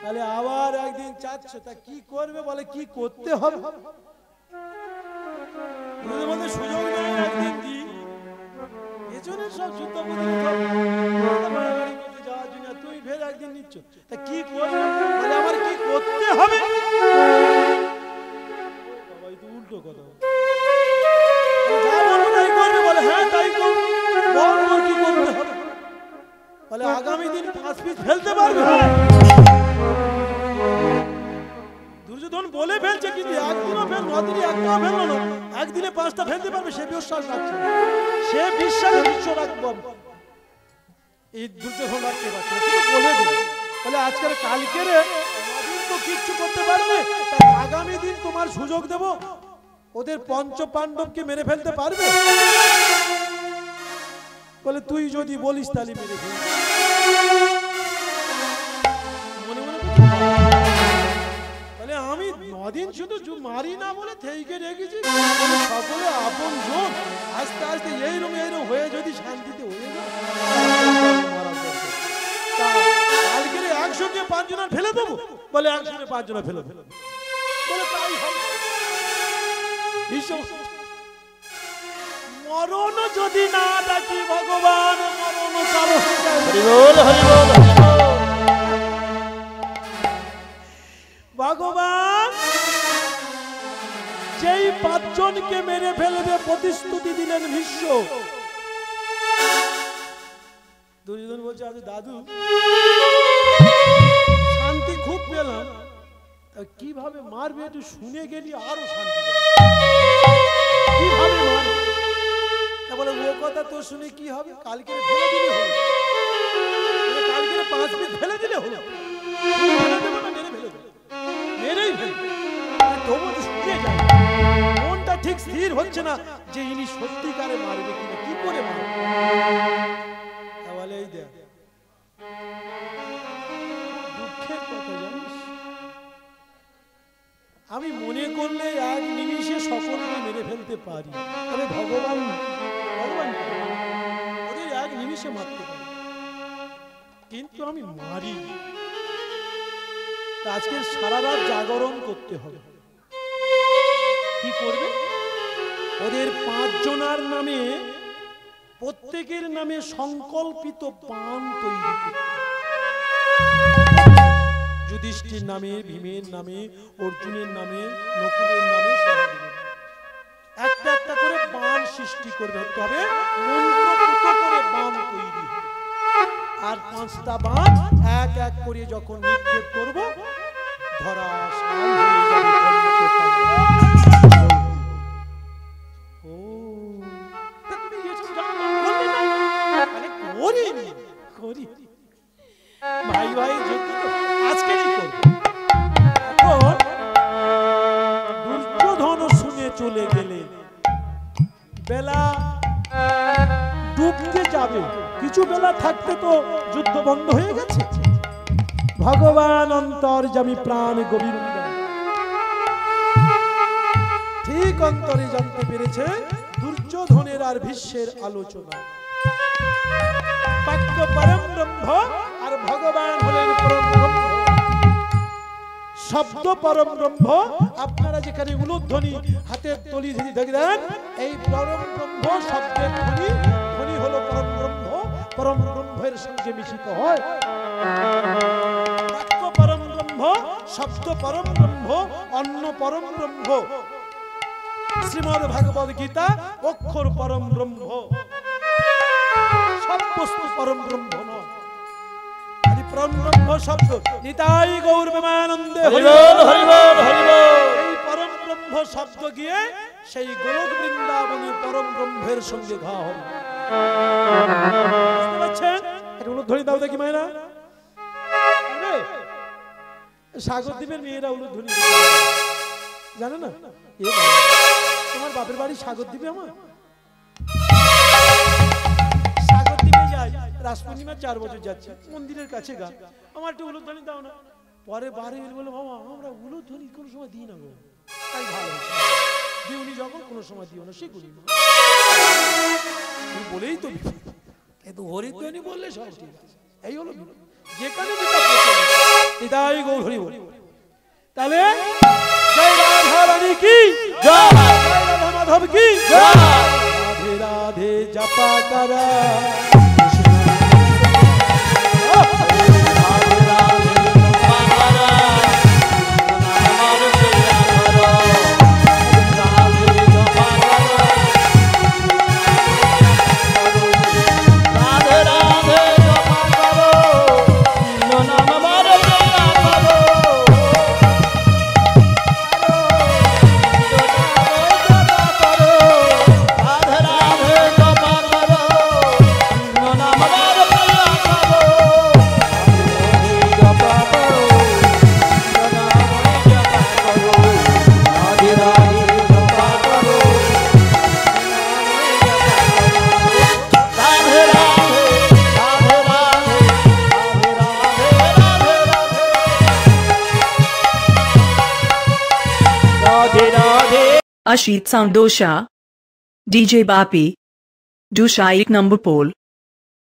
তাহলে আবার একদিন চাচ্ছ, তা কি করবে বলে, কি করতে হবে? সুযোগ সব যাওয়ার জন্য তুই একদিন নিচ্ছ। তা কি করবে? করতে হবে? উল্টো কথা। পাঁচটা ফেলতে পারবে, সে বিশ্বাস রাখছে সে বিশ্বাস বিশ্ব রাখব। এই দুর্যোধন রাখতে পারছে বলে দিল বলে আজকের কালকে তো কিচ্ছু করতে পারবে আগামী দিন তোমার সুযোগ দেব। ওদের পঞ্চ পাণ্ডবকে মেরে ফেলতে পারবে? বলে তুই যদি বলিস তাহলে মেরে ফেলবি। নদিন শুধু মারি না বলে থেইকে রেখেছি সকলে আপন জন আস্তে আস্তে এইরকম এইরকম হয়ে যদি শান্তিতে হয়ে যায় কালকের একসঙ্গে পাঁচজনের ফেলে দেবো? বলে একসঙ্গে পাঁচজনে ফেলে ফেলে বলে তাই হবে। মরণ যদি না ডাকি ভগবান মরণ কারও ভগবান! যেই পাঁচজনকে মেরে ফেলবে, প্রতিশ্রুতি দিলেন ভীষ্ম। দুর্যোধন বলছে আজ দাদু, শান্তি খুব পেলাম। কীভাবে মারবে একটু শুনে গেলি, আরও শান্তি। কীভাবে মারবে? ও কথা তো শুনে কি হবে? কালকে দিলে হলো। কালকে পাঁচ মিনিট ফেলে দিলে হলো। মেরেই তবু ঠিক স্থির হচ্ছে না যে ইনি সত্যিকারে মারবে কিনা, কি করে মারবে? দুঃখের আমি মনে করলে এক নিমিষে সকলকে মেরে ফেলতে পারি। তবে ভগবান ভগবান ওদের এক নিমিষে মারতে পারি। কিন্তু আমি মারি। আজকে সারা রাত জাগরণ করতে হবে। কি করবে? ওদের পাঁচজনার নামে, প্রত্যেকের নামে সংকল্পিত পান তৈরি যুধিষ্ঠির নামে, ভীমের নামে, অর্জুনের নামে, নকুলের নামে একটা একটা করে পান সৃষ্টি করবে তবে করে বান তৈরি আর পাঁচটা বান এক এক করে যখন নিক্ষেপ করব ধরা করিনি, দুর্যোধন শুনে চলে বেলা ডুবতে যাবে কিছু বেলা থাকতে তো যুদ্ধ বন্ধ হয়ে গেছে ভগবান অন্তর্যামী প্রাণ গোবিন্দ ঠিক অন্তরে জানতে পেরেছে দুর্যোধনের আর বিশ্বের আলোচনা। বাক্য পরম ব্রহ্ম আর ভগবান হলেন পরম ব্রহ্ম শব্দ পরম ব্রহ্ম আপনারা যেখানে উলুধ্বনি হাতের তলি ধরি দেখলেন, এই পরম ব্রহ্ম শব্দের ধ্বনি ধ্বনি হলো পরম ব্রহ্ম পরম ব্রহ্মের সঙ্গে মিশিত হয়। বাক্য পরম ব্রহ্ম শব্দ পরম ব্রহ্ম অন্ন পরম ব্রহ্ম শ্রীমদ ভাগবত গীতা অক্ষর পরম ব্রহ্ম। সব বস্তু পরম ব্রহ্ম পরম ব্রহ্ম শব্দ নিতাই গৌর এই পরম ব্রহ্ম শব্দ গিয়ে সেই গোলক বৃন্দাবনী পরম ব্রহ্মের সঙ্গে ঘা হবে বুঝতে পারছেন? একটা উলুধ্বনি দাও দেখি মায়েরা। পারবে? সাগর দ্বীপের মেয়েরা উলুধ্বনি। জানো না? তোমার বাপের বাড়ি সাগর দিবে আমার সাগর দ্বীপে যাই, রাস পূর্ণিমার চার বছর যাচ্ছে, মন্দিরের কাছে গা আমার একটু উলুধ্বনি দাও না পরে বারে এলে বলে, বাবা, আমরা উলুধ্বনি কোনো সময় দিই না গো তাই ভালো হয়েছে। উনি যখন কোনো সময় দিও না মা তুমি বলেই তো। কিন্তু হরিধ্বনি বললে সব ঠিক আছে এই হলো বিপদ। যেখানে যেটা প্রচলিত। গৌর হরি বল তাহলে জয়। রাধা রানী কি? জয়। জয় राधे মাধব কি জয় आशीत साउंडोशा डीजे बापी डू शाइक नंबर पोल